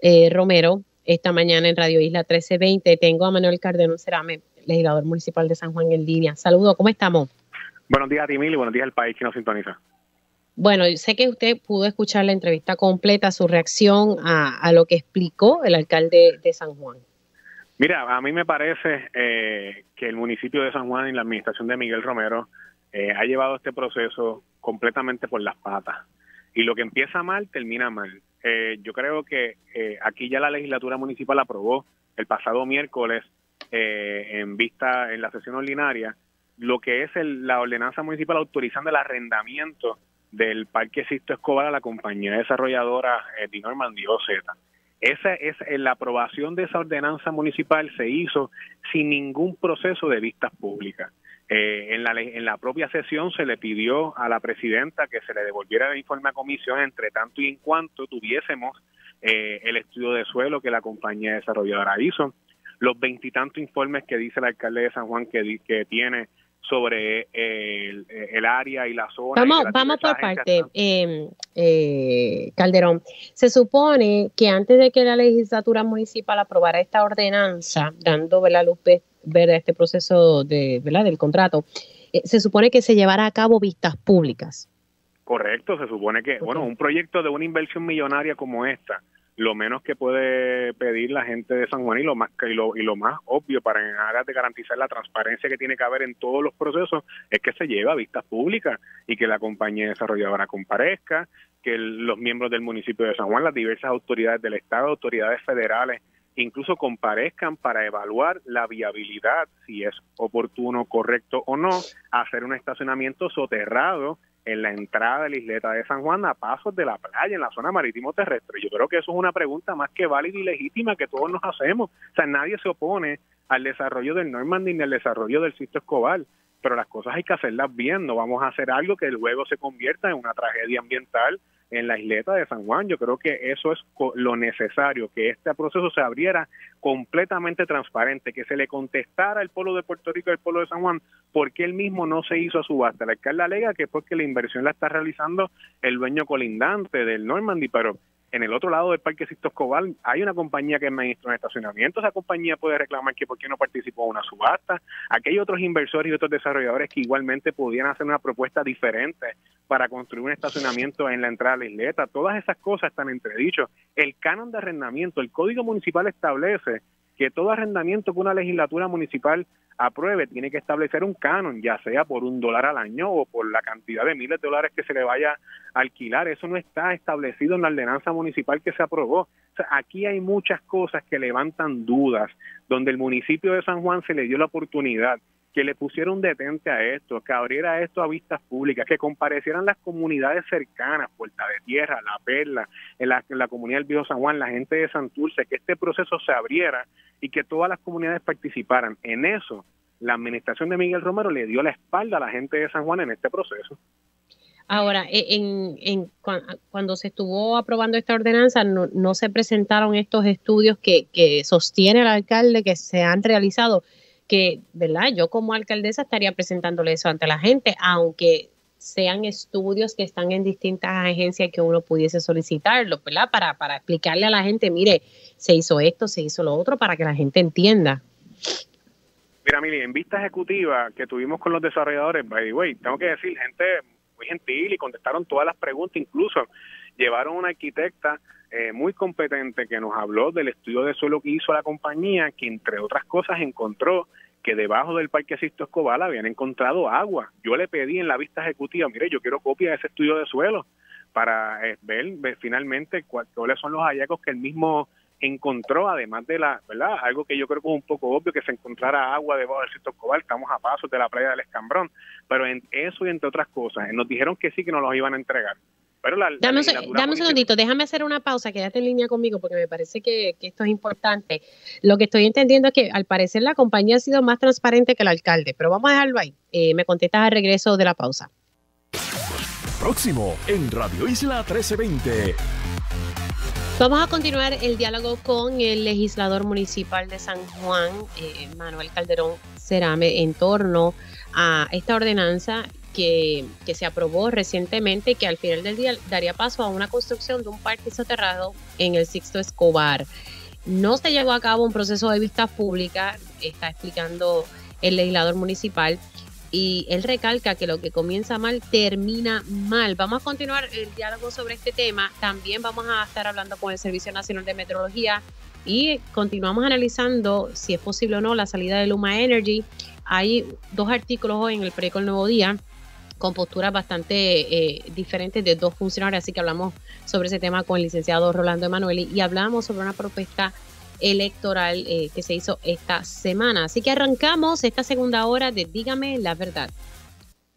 eh, Romero, esta mañana en Radio Isla 1320. Tengo a Manuel Cardenón Cerame, legislador municipal de San Juan en línea. Saludos, ¿cómo estamos? Buenos días a ti, y buenos días al país que nos sintoniza. Bueno, sé que usted pudo escuchar la entrevista completa, su reacción a, lo que explicó el alcalde de San Juan. Mira, a mí me parece eh, que el municipio de San Juan y la administración de Miguel Romero eh, ha llevado este proceso completamente por las patas y lo que empieza mal termina mal. Eh, yo creo que eh, aquí ya la legislatura municipal aprobó el pasado miércoles eh, en vista en la sesión ordinaria lo que es la ordenanza municipal autorizando el arrendamiento del Parque Sisto Escobar a la compañía desarrolladora eh, Normandy OZ. Esa es la aprobación de esa ordenanza municipal se hizo sin ningún proceso de vistas públicas. Eh, en, la, en la propia sesión se le pidió a la presidenta que se le devolviera el informe a comisión entre tanto y en cuanto tuviésemos eh, el estudio de suelo que la compañía desarrolladora hizo, los veintitantos informes que dice el alcalde de San Juan que, que tiene sobre el, área y la zona. Vamos, vamos por parte, em, eh, Calderón. Se supone que antes de que la legislatura municipal aprobara esta ordenanza, dando la luz ver este proceso de, ¿verdad? del contrato, eh, se supone que se llevará a cabo vistas públicas. Correcto, se supone que, bueno, un proyecto de una inversión millonaria como esta, lo menos que puede pedir la gente de San Juan y lo más y lo, y lo más obvio para de garantizar la transparencia que tiene que haber en todos los procesos es que se lleve a vistas públicas y que la compañía desarrolladora comparezca, que los miembros del municipio de San Juan, las diversas autoridades del Estado, autoridades federales incluso comparezcan para evaluar la viabilidad, si es oportuno, correcto o no, hacer un estacionamiento soterrado en la entrada de la isleta de San Juan a pasos de la playa, en la zona marítimo terrestre. Yo creo que eso es una pregunta más que válida y legítima que todos nos hacemos. O sea, nadie se opone al desarrollo del Normandy ni al desarrollo del Sisto Escobar, pero las cosas hay que hacerlas bien, no vamos a hacer algo que luego se convierta en una tragedia ambiental en la isleta de San Juan. Yo creo que eso es lo necesario, que este proceso se abriera completamente transparente, que se le contestara al pueblo de Puerto Rico y al pueblo de San Juan porque él mismo no se hizo a subasta. El alcalde alega que es porque la inversión la está realizando el dueño colindante del Normandy, pero en el otro lado del Parque Sisto Escobar hay una compañía que administra un estacionamiento, esa compañía puede reclamar que por qué no participó en una subasta. Aquí hay otros inversores y otros desarrolladores que igualmente podían hacer una propuesta diferente para construir un estacionamiento en la entrada de la isleta. Todas esas cosas están entredichos. El canon de arrendamiento, el Código Municipal establece que todo arrendamiento que una legislatura municipal apruebe tiene que establecer un canon, ya sea por un dólar al año o por la cantidad de miles de dólares que se le vaya a alquilar. Eso no está establecido en la ordenanza municipal que se aprobó. aquí hay muchas cosas que levantan dudas, donde el municipio de San Juan se le dio la oportunidad que le pusieron detente a esto, que abriera esto a vistas públicas, que comparecieran las comunidades cercanas, Puerta de Tierra, La Perla, en la, en la comunidad del Viejo San Juan, la gente de Santurce, que este proceso se abriera y que todas las comunidades participaran. En eso, la administración de Miguel Romero le dio la espalda a la gente de San Juan en este proceso. Ahora, e, en, cuando se estuvo aprobando esta ordenanza, no, se presentaron estos estudios que, que sostiene el alcalde que se han realizado que, ¿verdad? Yo como alcaldesa estaría presentándole eso ante la gente, aunque sean estudios que están en distintas agencias que uno pudiese solicitarlo, ¿verdad? Para, para explicarle a la gente, mire, se hizo esto, se hizo lo otro, para que la gente entienda. Mira, Mili, en vista ejecutiva que tuvimos con los desarrolladores, by the way, tengo que decir, gente muy gentil y contestaron todas las preguntas, incluso llevaron una arquitecta eh, muy competente que nos habló del estudio de suelo que hizo la compañía, que entre otras cosas encontró que debajo del Parque Sisto Escobar habían encontrado agua. Yo le pedí en la vista ejecutiva, mire, yo quiero copia de ese estudio de suelo para eh, ver, finalmente cuáles son los hallazgos que el mismo encontró, además de la, ¿verdad? Algo que yo creo que es un poco obvio, que se encontrara agua debajo del Sisto Escobar, estamos a pasos de la playa del Escambrón, pero en eso y entre otras cosas, nos dijeron que sí que nos los iban a entregar. Pero la, dame, un segundito, déjame hacer una pausa, quédate en línea conmigo porque me parece que, esto es importante. Lo que estoy entendiendo es que al parecer la compañía ha sido más transparente que el alcalde, pero vamos a dejarlo ahí. Eh, me contestas al regreso de la pausa. Próximo en Radio Isla 1320. Vamos a continuar el diálogo con el legislador municipal de San Juan, eh, Manuel Calderón Cerame, en torno a esta ordenanza que, se aprobó recientemente y que al final del día daría paso a una construcción de un parque soterrado en el Sixto Escobar. No se llevó a cabo un proceso de vista pública, está explicando el legislador municipal, y él recalca que lo que comienza mal termina mal. Vamos a continuar el diálogo sobre este tema. También vamos a estar hablando con el Servicio Nacional de Meteorología y continuamos analizando si es posible o no la salida de Luma Energy. Hay dos artículos hoy en el periódico El Nuevo Día con posturas bastante eh, diferentes de dos funcionarios, así que hablamos sobre ese tema con el licenciado Rolando Emanueli y hablamos sobre una propuesta electoral eh, que se hizo esta semana. Así que arrancamos esta segunda hora de Dígame la verdad.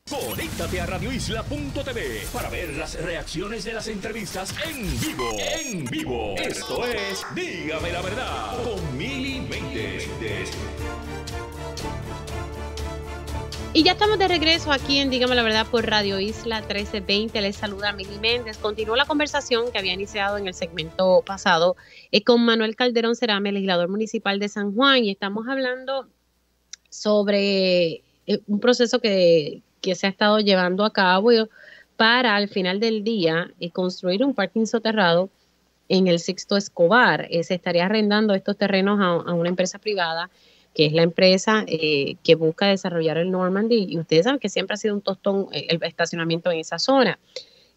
Conéctate a radioisla.tv para ver las reacciones de las entrevistas en vivo. En vivo. Esto es Dígame la verdad con Mili Méndez. Y ya estamos de regreso aquí en Dígame la Verdad por Radio Isla 1320. Les saluda Mili Méndez. Continúo la conversación que había iniciado en el segmento pasado eh, con Manuel Calderón Cerame, legislador municipal de San Juan, y estamos hablando sobre eh, un proceso que, se ha estado llevando a cabo para al final del día eh, construir un parking soterrado en el Sixto Escobar. se estaría arrendando estos terrenos a una empresa privada que es la empresa eh, que busca desarrollar el Normandy, y ustedes saben que siempre ha sido un tostón eh, el estacionamiento en esa zona.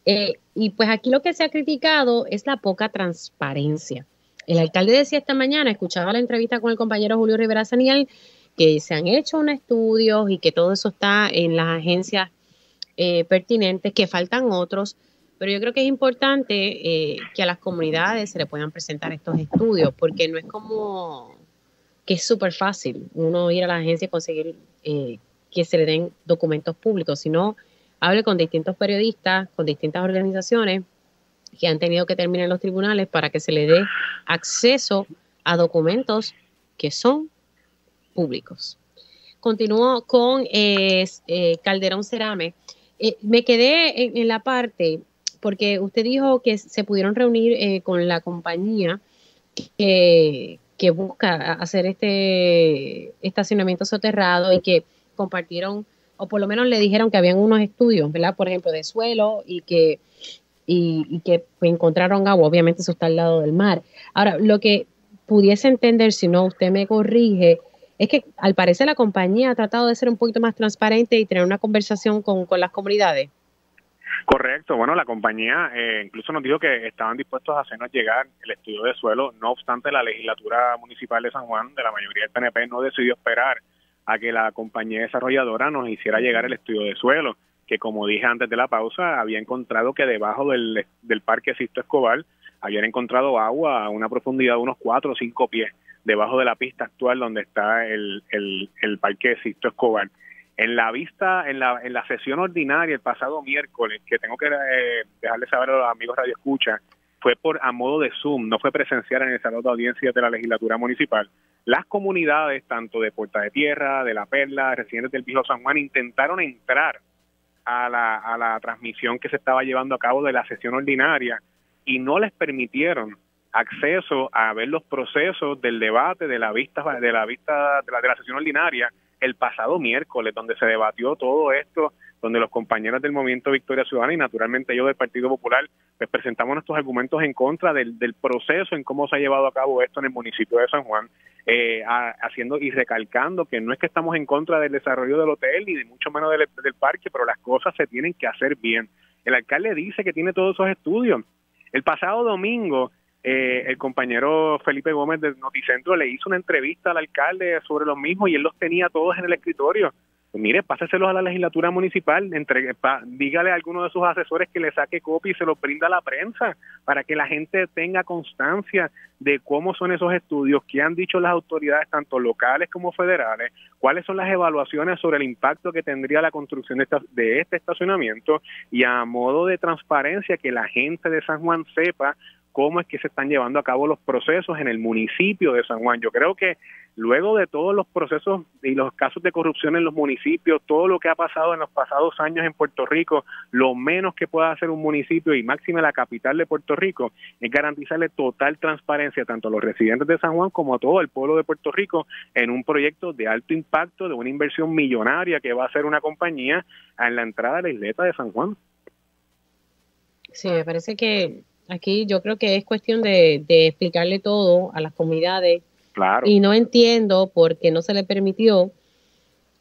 Eh, y pues aquí lo que se ha criticado es la poca transparencia. El alcalde decía esta mañana, escuchaba la entrevista con el compañero Julio Rivera Saniel, que se han hecho unos estudios y que todo eso está en las agencias pertinentes, que faltan otros, pero yo creo que es importante que a las comunidades se le puedan presentar estos estudios, porque no es como que es súper fácil uno ir a la agencia y conseguir eh, que se le den documentos públicos, sino hable con distintos periodistas, con distintas organizaciones que han tenido que terminar los tribunales para que se le dé acceso a documentos que son públicos. Continúo con eh, eh, Calderón Cerame. me quedé en, en, la parte porque usted dijo que se pudieron reunir con la compañía que, que busca hacer este estacionamiento soterrado y que compartieron, o por lo menos le dijeron que habían unos estudios, ¿verdad? Por ejemplo, de suelo y que, y, que encontraron agua, obviamente eso está al lado del mar. Ahora, lo que pudiese entender, si no usted me corrige, es que al parecer la compañía ha tratado de ser un poquito más transparente y tener una conversación con, con las comunidades. Correcto, bueno, la compañía eh, incluso nos dijo que estaban dispuestos a hacernos llegar el estudio de suelo, no obstante la legislatura municipal de San Juan, de la mayoría del PNP, no decidió esperar a que la compañía desarrolladora nos hiciera llegar el estudio de suelo, que como dije antes de la pausa, había encontrado que debajo del, del parque Sisto Escobar habían encontrado agua a una profundidad de unos 4 o 5 pies debajo de la pista actual donde está el, el, el parque Sisto Escobar. En la vista, en la, en la sesión ordinaria el pasado miércoles, que tengo que eh, dejarle saber a los amigos Radio Escucha, fue por a modo de Zoom, no fue presencial en el salón de audiencias de la legislatura municipal. Las comunidades, tanto de Puerta de Tierra, de La Perla, residentes del Viejo San Juan, intentaron entrar a la, a la transmisión que se estaba llevando a cabo de la sesión ordinaria y no les permitieron acceso a ver los procesos del debate de la vista de la vista de la, de la sesión ordinaria el pasado miércoles, donde se debatió todo esto, donde los compañeros del Movimiento Victoria Ciudadana y naturalmente yo del Partido Popular, pues presentamos nuestros argumentos en contra del, del proceso en cómo se ha llevado a cabo esto en el municipio de San Juan. eh, haciendo y recalcando que no es que estamos en contra del desarrollo del hotel ni de mucho menos del, del parque, pero las cosas se tienen que hacer bien. El alcalde dice que tiene todos esos estudios. El pasado domingo, eh, el compañero Felipe Gómez del Noticentro le hizo una entrevista al alcalde sobre lo mismo y él los tenía todos en el escritorio. Pues mire, páseselos a la legislatura municipal, entre, dígale a alguno de sus asesores que le saque copia y se los brinda a la prensa para que la gente tenga constancia de cómo son esos estudios, qué han dicho las autoridades tanto locales como federales, cuáles son las evaluaciones sobre el impacto que tendría la construcción de, de este estacionamiento y a modo de transparencia que la gente de San Juan sepa cómo es que se están llevando a cabo los procesos en el municipio de San Juan. Yo creo que luego de todos los procesos y los casos de corrupción en los municipios, todo lo que ha pasado en los pasados años en Puerto Rico, lo menos que pueda hacer un municipio y máxima la capital de Puerto Rico es garantizarle total transparencia tanto a los residentes de San Juan como a todo el pueblo de Puerto Rico en un proyecto de alto impacto, de una inversión millonaria que va a hacer una compañía en la entrada de la isleta de San Juan. Sí, me parece que Aquí yo creo que es cuestión de, explicarle todo a las comunidades. Claro. Y no entiendo por qué no se le permitió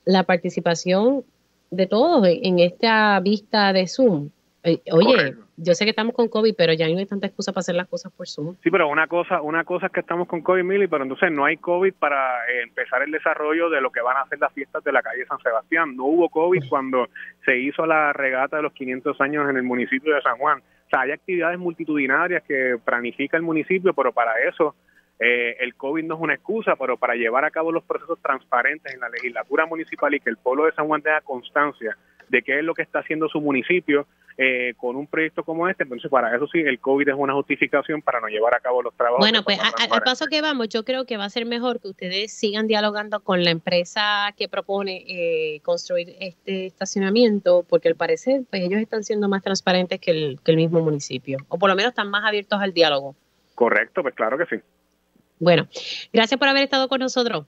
la participación de todos en, esta vista de Zoom. Eh, oye, yo sé que estamos con COVID, pero ya no hay tanta excusa para hacer las cosas por Zoom. Sí, pero una cosa, una cosa es que estamos con COVID, Mili, pero entonces no hay COVID para eh, empezar el desarrollo de lo que van a hacer las fiestas de la calle San Sebastián. No hubo COVID cuando se hizo la regata de los 500 años en el municipio de San Juan. O sea, hay actividades multitudinarias que planifica el municipio, pero para eso eh, el COVID no es una excusa, pero para llevar a cabo los procesos transparentes en la legislatura municipal y que el pueblo de San Juan tenga constancia de qué es lo que está haciendo su municipio eh, con un proyecto como este. Entonces, para eso sí, el COVID es una justificación para no llevar a cabo los trabajos. Bueno, pues al paso que vamos, yo creo que va a ser mejor que ustedes sigan dialogando con la empresa que propone eh, construir este estacionamiento, porque al parecer, pues ellos están siendo más transparentes que el, que el mismo municipio, o por lo menos están más abiertos al diálogo. Correcto, pues claro que sí. Bueno, gracias por haber estado con nosotros.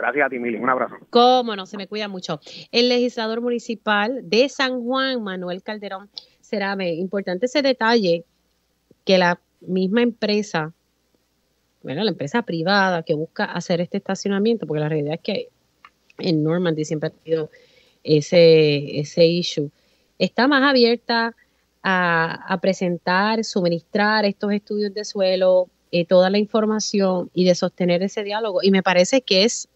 Gracias a ti, Mili. Un abrazo. Cómo no, se me cuida mucho. El legislador municipal de San Juan, Manuel Calderón Cerame, importante ese detalle que la misma empresa, bueno, la empresa privada que busca hacer este estacionamiento, porque la realidad es que en Normandy siempre ha tenido ese, ese issue, está más abierta a, presentar, suministrar estos estudios de suelo, eh, toda la información y de sostener ese diálogo. Y me parece que es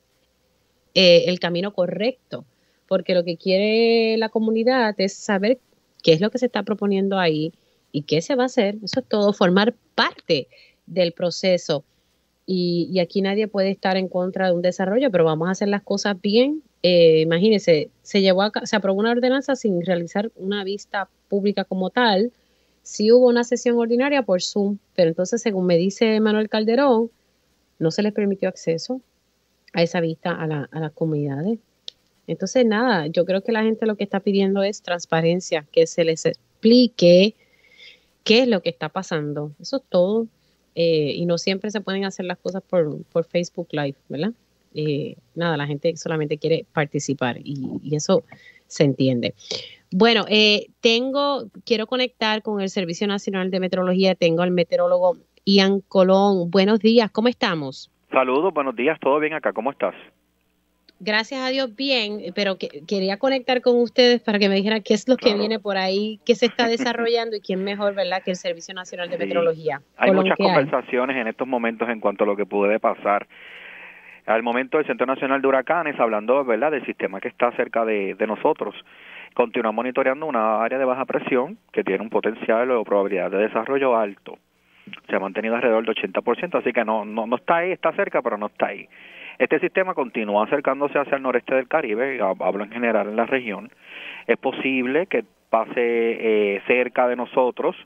eh, el camino correcto, porque lo que quiere la comunidad es saber qué es lo que se está proponiendo ahí y qué se va a hacer. Eso es todo, formar parte del proceso. Y, aquí nadie puede estar en contra de un desarrollo, pero vamos a hacer las cosas bien. Eh, imagínense, se llevó a, se aprobó una ordenanza sin realizar una vista pública como tal. Sí hubo una sesión ordinaria por Zoom, pero entonces, según me dice Manuel Calderón, no se les permitió acceso a esa vista a, a las comunidades. Entonces, nada, yo creo que la gente lo que está pidiendo es transparencia, que se les explique qué es lo que está pasando. Eso es todo. Eh, y no siempre se pueden hacer las cosas por, por Facebook Live, ¿verdad? Eh, nada, la gente solamente quiere participar y, eso se entiende. Bueno, eh, tengo, quiero conectar con el Servicio Nacional de Meteorología, tengo al meteorólogo Ian Colón. Buenos días, ¿cómo estamos? Saludos, buenos días, todo bien acá, ¿cómo estás? gracias a Dios bien, pero quería conectar con ustedes para que me dijeran qué es lo que viene por ahí, qué se está desarrollando y quién mejor, ¿verdad?, que el Servicio Nacional de Meteorología. Hay muchas conversaciones en estos momentos en cuanto a lo que puede pasar. Al momento del Centro Nacional de Huracanes, hablando, ¿verdad?, del sistema que está cerca de, nosotros, continúa monitoreando una área de baja presión que tiene un potencial o probabilidad de desarrollo alto. Se ha mantenido alrededor del 80%, así que no, no, no está ahí, está cerca, pero no está ahí. Este sistema continúa acercándose hacia el noreste del Caribe, hablo en general en la región. Es posible que pase eh, cerca de nosotros.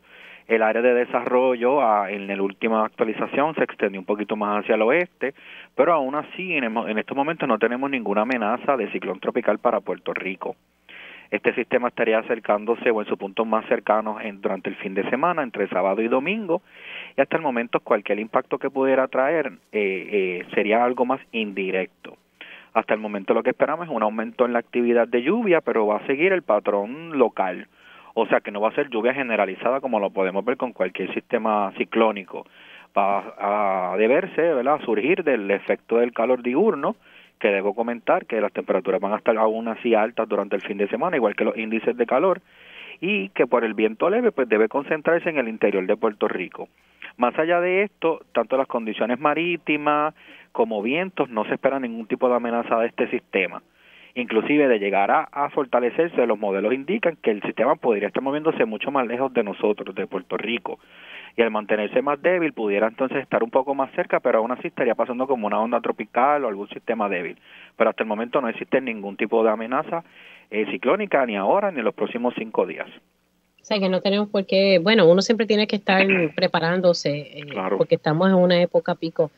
El área de desarrollo en la última actualización se extendió un poquito más hacia el oeste, pero aún así en, en estos momentos no tenemos ninguna amenaza de ciclón tropical para Puerto Rico. Este sistema estaría acercándose o en su punto más cercano en, durante el fin de semana, entre sábado y domingo, y hasta el momento cualquier impacto que pudiera traer eh, eh, sería algo más indirecto. Hasta el momento lo que esperamos es un aumento en la actividad de lluvia, pero va a seguir el patrón local. O sea que no va a ser lluvia generalizada como lo podemos ver con cualquier sistema ciclónico. va a deberse, ¿verdad?, a surgir del efecto del calor diurno, que debo comentar que las temperaturas van a estar aún así altas durante el fin de semana, igual que los índices de calor, y que por el viento leve pues debe concentrarse en el interior de Puerto Rico. Más allá de esto, tanto las condiciones marítimas como vientos no se espera ningún tipo de amenaza de este sistema. Inclusive de llegar a, a fortalecerse, los modelos indican que el sistema podría estar moviéndose mucho más lejos de nosotros, de Puerto Rico y al mantenerse más débil pudiera entonces estar un poco más cerca, pero aún así estaría pasando como una onda tropical o algún sistema débil. Pero hasta el momento no existe ningún tipo de amenaza eh, ciclónica ni ahora ni en los próximos cinco días. O sea que no tenemos por qué, bueno, uno siempre tiene que estar preparándose eh, porque estamos en una época pico.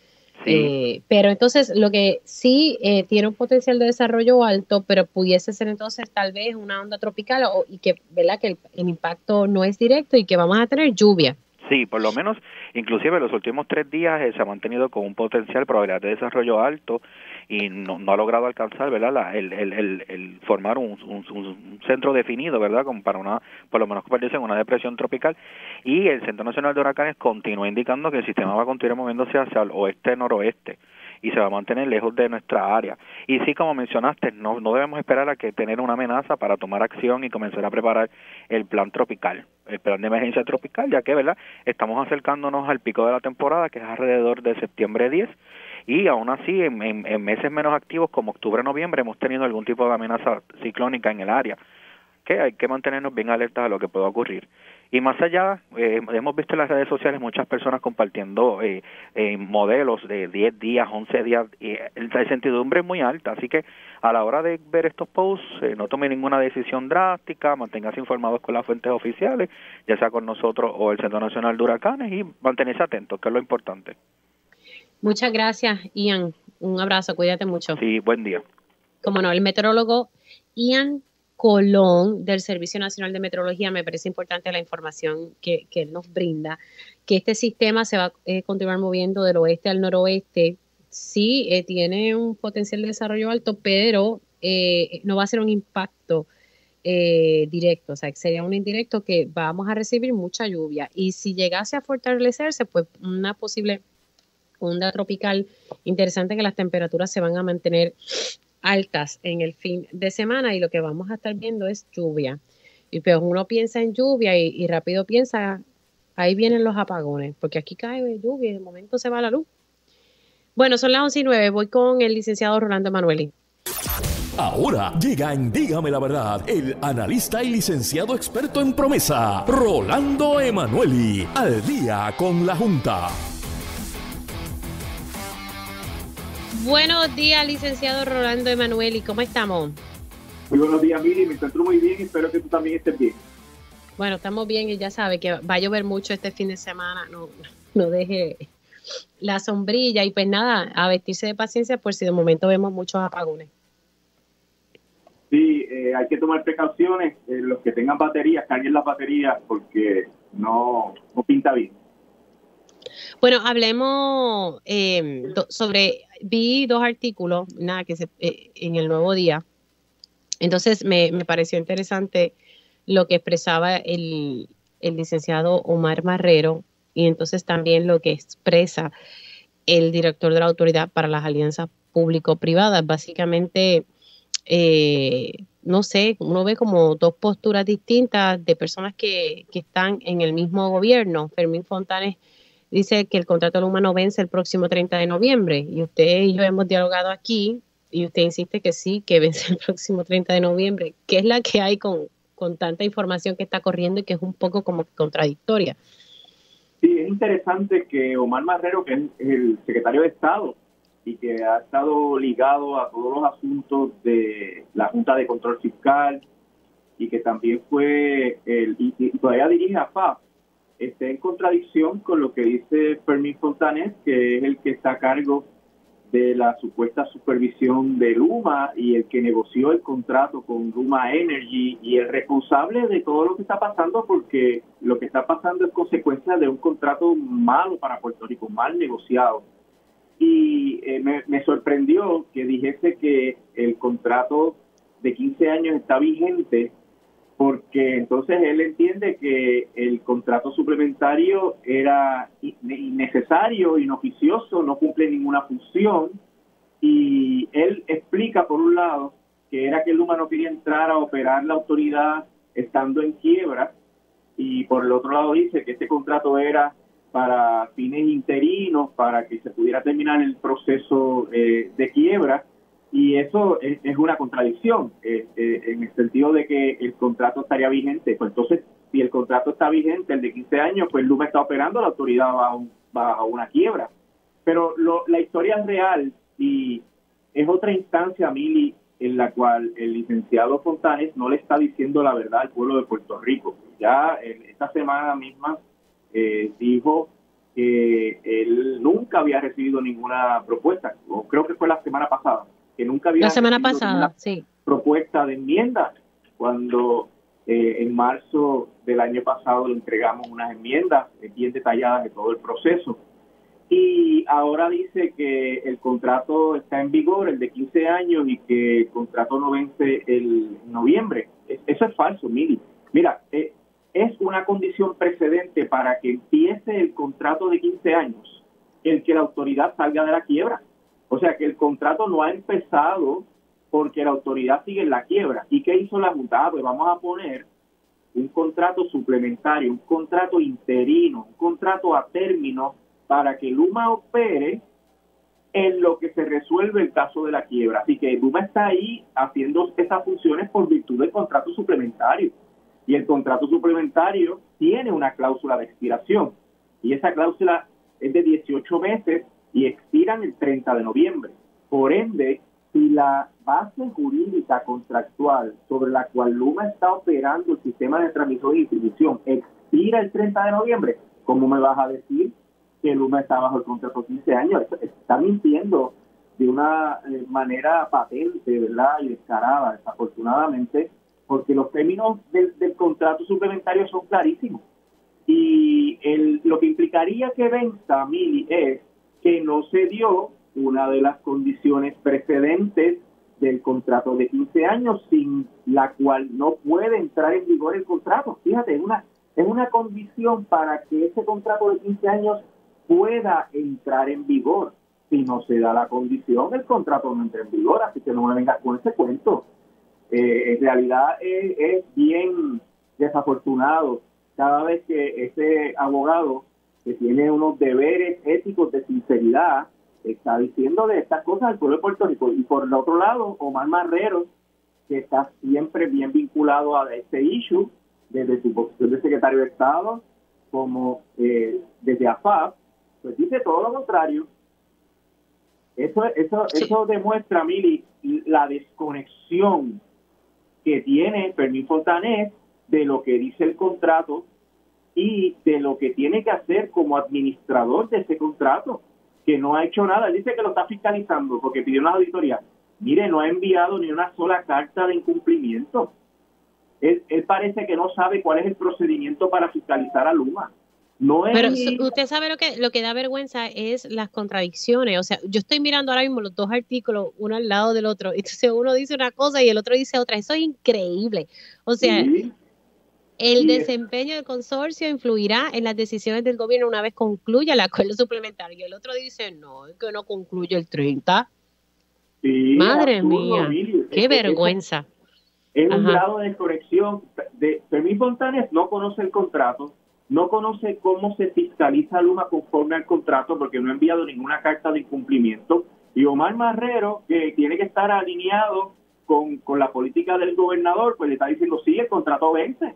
Eh, pero entonces lo que sí tiene un potencial de desarrollo alto, pero pudiese ser entonces tal vez una onda tropical o, y que, ¿verdad? que el impacto no es directo y que vamos a tener lluvia. Sí, por lo menos, inclusive los últimos tres días eh, se ha mantenido con un potencial probabilidad de desarrollo alto y no, no ha logrado alcanzar, ¿verdad? La, el, el, el, formar un, centro definido, ¿verdad? Como para una, por lo menos convertirse en una depresión tropical. Y el Centro Nacional de Huracanes continúa indicando que el sistema va a continuar moviéndose hacia el oeste-noroeste y se va a mantener lejos de nuestra área. Y sí, como mencionaste, no, no debemos esperar a que tener una amenaza para tomar acción y comenzar a preparar el plan tropical el plan de emergencia tropical, ya que, ¿verdad? Estamos acercándonos al pico de la temporada, que es alrededor de septiembre 10, y aún así, en, meses menos activos como octubre, noviembre, hemos tenido algún tipo de amenaza ciclónica en el área, que hay que mantenernos bien alertas a lo que pueda ocurrir. Y más allá, eh, hemos visto en las redes sociales muchas personas compartiendo eh, eh, modelos de 10 días, 11 días, y la incertidumbre es muy alta, así que a la hora de ver estos posts, no tome ninguna decisión drástica, manténgase informados con las fuentes oficiales, ya sea con nosotros o el Centro Nacional de Huracanes, y manténse atentos, que es lo importante. Muchas gracias, Ian. Un abrazo, cuídate mucho. Sí, buen día. Como no, el meteorólogo Ian Colón del Servicio Nacional de Meteorología, me parece importante la información que, él nos brinda, que este sistema se va a eh, continuar moviendo del oeste al noroeste. Sí, eh, tiene un potencial de desarrollo alto, pero eh, no va a ser un impacto directo, o sea, sería un indirecto que vamos a recibir mucha lluvia. Y si llegase a fortalecerse, pues una posible onda tropical interesante que las temperaturas se van a mantener altas en el fin de semana y lo que vamos a estar viendo es lluvia. Y pues uno piensa en lluvia y, rápido piensa, ahí vienen los apagones, porque aquí cae lluvia y de momento se va la luz. Bueno, son las 11 y 9, voy con el licenciado Rolando Emanueli. Ahora llega en Dígame la Verdad el analista y licenciado experto en promesa, Rolando Emanueli, al día con la Junta. Buenos días, licenciado Rolando Emanuel, cómo estamos? Muy buenos días, Miri, me encuentro muy bien y espero que tú también estés bien. Bueno, estamos bien y ya sabe que va a llover mucho este fin de semana, no, no deje la sombrilla y pues nada, a vestirse de paciencia por si de momento vemos muchos apagones. Sí, eh, hay que tomar precauciones, eh, los que tengan baterías, carguen las baterías porque no, no pinta bien. Bueno, hablemos eh, sobre, vi dos artículos, nada, que se, eh, en el Nuevo Día. Entonces me, pareció interesante lo que expresaba el, licenciado Omar Marrero y entonces también lo que expresa el director de la Autoridad para las Alianzas Público-Privadas. Básicamente, eh, no sé, uno ve como dos posturas distintas de personas que, que están en el mismo gobierno. Fermín Fontanes dice que el contrato del humano vence el próximo 30 de noviembre y usted y yo hemos dialogado aquí y usted insiste que sí, que vence el próximo 30 de noviembre. ¿Qué es la que hay con, con tanta información que está corriendo y que es un poco como contradictoria? Sí, es interesante que Omar Marrero, que es el secretario de Estado y que ha estado ligado a todos los asuntos de la Junta de Control Fiscal y que también fue el, y, todavía dirige a FAF, esté en contradicción con lo que dice Fermín Fontanes, que es el que está a cargo de la supuesta supervisión de Luma y el que negoció el contrato con Luma Energy y el responsable de todo lo que está pasando porque lo que está pasando es consecuencia de un contrato malo para Puerto Rico, mal negociado. Y eh, me sorprendió que dijese que el contrato de 15 años está vigente porque entonces él entiende que el contrato suplementario era innecesario, inoficioso, no cumple ninguna función y él explica por un lado que era que Luma no quería entrar a operar la autoridad estando en quiebra y por el otro lado dice que este contrato era para fines interinos, para que se pudiera terminar el proceso eh, de quiebra y eso es, una contradicción, eh, eh, en el sentido de que el contrato estaría vigente. Pues entonces, si el contrato está vigente, el de 15 años, pues Luma está operando, la autoridad va a, una quiebra. Pero la historia es real y es otra instancia, Mili, en la cual el licenciado Fontanes no le está diciendo la verdad al pueblo de Puerto Rico. Ya esta semana misma eh, dijo que él nunca había recibido ninguna propuesta, o creo que fue la semana pasada, que nunca había la semana pasada, sí. propuesta de enmienda cuando eh, en marzo del año pasado le entregamos unas enmiendas bien detalladas de todo el proceso. Y ahora dice que el contrato está en vigor, el de 15 años, y que el contrato no vence el noviembre. Eso es falso, Mili. Mira, eh, es una condición precedente para que empiece el contrato de 15 años el que la autoridad salga de la quiebra. O sea que el contrato no ha empezado porque la autoridad sigue en la quiebra. ¿Y qué hizo la Junta? Ah, pues vamos a poner un contrato suplementario, un contrato interino, un contrato a término para que Luma opere en lo que se resuelve el caso de la quiebra. Así que Luma está ahí haciendo esas funciones por virtud del contrato suplementario. Y el contrato suplementario tiene una cláusula de expiración. Y esa cláusula es de 18 meses y expiran el 30 de noviembre. Por ende, si la base jurídica contractual sobre la cual Luma está operando el sistema de transmisión y distribución expira el 30 de noviembre, ¿cómo me vas a decir que Luma está bajo el contrato 15 años? Está mintiendo de una eh, manera patente, ¿verdad? Y descarada, desafortunadamente, porque los términos del, contrato suplementario son clarísimos. Y el, lo que implicaría que venza, Mili, es que no se dio una de las condiciones precedentes del contrato de 15 años sin la cual no puede entrar en vigor el contrato. Fíjate, es una, es una condición para que ese contrato de 15 años pueda entrar en vigor. Si no se da la condición, el contrato no entra en vigor, así que no me vengas con ese cuento. Eh, en realidad es, es bien desafortunado cada vez que ese abogado que tiene unos deberes éticos de sinceridad, está diciendo de estas cosas al pueblo de Puerto Rico. Y por el otro lado, Omar Marrero, que está siempre bien vinculado a este issue, desde su posición de secretario de Estado, como eh, desde AFAP, pues dice todo lo contrario. Eso, eso, eso demuestra, Mili, la desconexión que tiene Fermín Fontanés de lo que dice el contrato y de lo que tiene que hacer como administrador de ese contrato, que no ha hecho nada. Él dice que lo está fiscalizando porque pidió una auditoría. Mire, no ha enviado ni una sola carta de incumplimiento. Él, parece que no sabe cuál es el procedimiento para fiscalizar a Luma. No Pero usted sabe lo que lo que da vergüenza es las contradicciones. O sea, yo estoy mirando ahora mismo los dos artículos, uno al lado del otro. Entonces uno dice una cosa y el otro dice otra. Eso es increíble. O sea, el desempeño del consorcio influirá en las decisiones del gobierno una vez concluya el acuerdo suplementario. El otro dice, no, es que no concluye el 30. Madre mía, qué vergüenza. Es un grado de corrección. De, Fermín Fontanes no conoce el contrato, no conoce cómo se fiscaliza Luma conforme al contrato porque no ha enviado ninguna carta de incumplimiento. Y Omar Marrero, que tiene que estar alineado con, con la política del gobernador, pues le está diciendo, sí, el contrato vence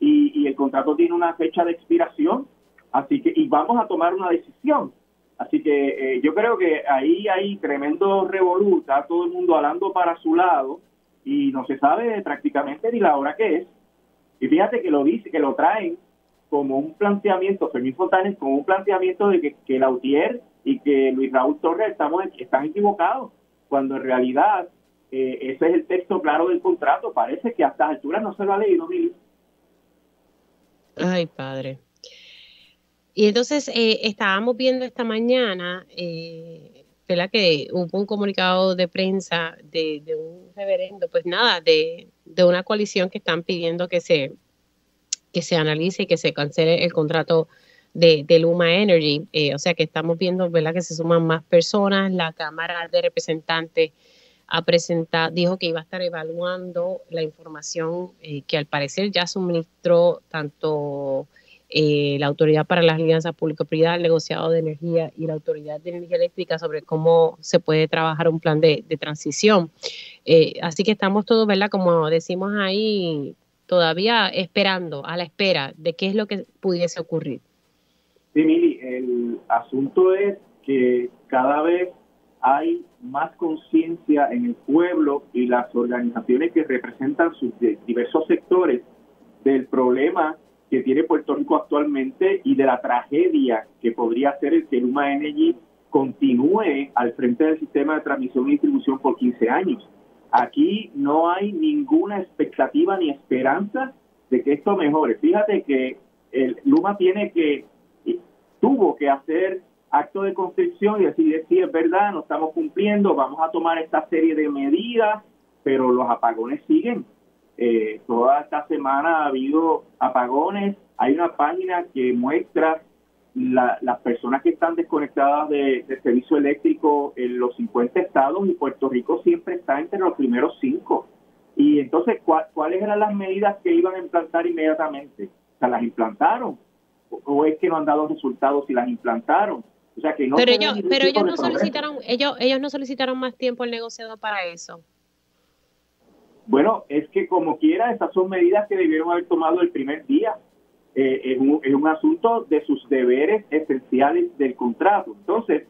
y, el contrato tiene una fecha de expiración, así que y vamos a tomar una decisión. Así que eh, yo creo que ahí hay tremendo revolú, está todo el mundo hablando para su lado y no se sabe prácticamente ni la hora que es. Y fíjate que lo dice, que lo traen como un planteamiento, Fermín Fontanes, como un planteamiento de que, que Lautier y que Luis Raúl Torres estamos, están equivocados, cuando en realidad eh, ese es el texto claro del contrato. Parece que a estas alturas no se lo ha leído, Mili. Ay, padre. Y entonces eh, estábamos viendo esta mañana, eh, Que hubo un comunicado de prensa de, un reverendo, pues nada, de, una coalición que están pidiendo que se, que se analice y que se cancele el contrato de, de Luma Energy. Eh, o sea que estamos viendo ¿verdad? que se suman más personas. La Cámara de Representantes ha presentado, dijo que iba a estar evaluando la información eh, que al parecer ya suministró tanto eh, la Autoridad para las Alianzas Público-Privadas, el negociado de energía y la Autoridad de Energía Eléctrica sobre cómo se puede trabajar un plan de, transición. Eh, así que estamos todos, ¿verdad? Como decimos ahí, todavía esperando, a la espera de qué es lo que pudiese ocurrir. Sí, Mili, el asunto es que cada vez hay más conciencia en el pueblo y las organizaciones que representan sus diversos sectores del problema que tiene Puerto Rico actualmente y de la tragedia que podría ser el que Luma Energy continúe al frente del sistema de transmisión y distribución por 15 años. Aquí no hay ninguna expectativa ni esperanza de que esto mejore. Fíjate que el Luma tiene que, tuvo que hacer acto de constricción y decir, sí, es verdad, no estamos cumpliendo, vamos a tomar esta serie de medidas, pero los apagones siguen. Eh, toda esta semana ha habido apagones. Hay una página que muestra las personas que están desconectadas de, servicio eléctrico en los 50 estados y Puerto Rico siempre está entre los primeros cinco. Y entonces, ¿cuáles eran las medidas que iban a implantar inmediatamente? O ¿las implantaron? ¿O es que no han dado resultados si las implantaron? Pero ellos, pero ellos no solicitaron, ellos, ellos no solicitaron más tiempo el negociado para eso. Bueno, es que como quiera, esas son medidas que debieron haber tomado el primer día. Eh, es, un, es un asunto de sus deberes esenciales del contrato. Entonces,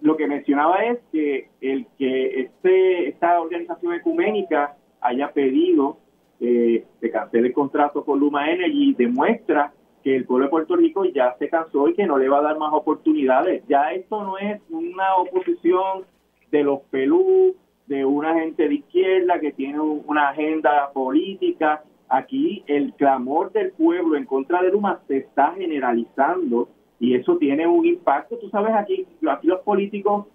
lo que mencionaba es que el que este, esta organización ecuménica haya pedido eh, que cancele el contrato con Luma Energy demuestra que el pueblo de Puerto Rico ya se cansó y que no le va a dar más oportunidades. Ya esto no es una oposición de los pelú, de una gente de izquierda que tiene una agenda política. Aquí el clamor del pueblo en contra de Luma se está generalizando y eso tiene un impacto. Tú sabes, aquí, aquí los políticos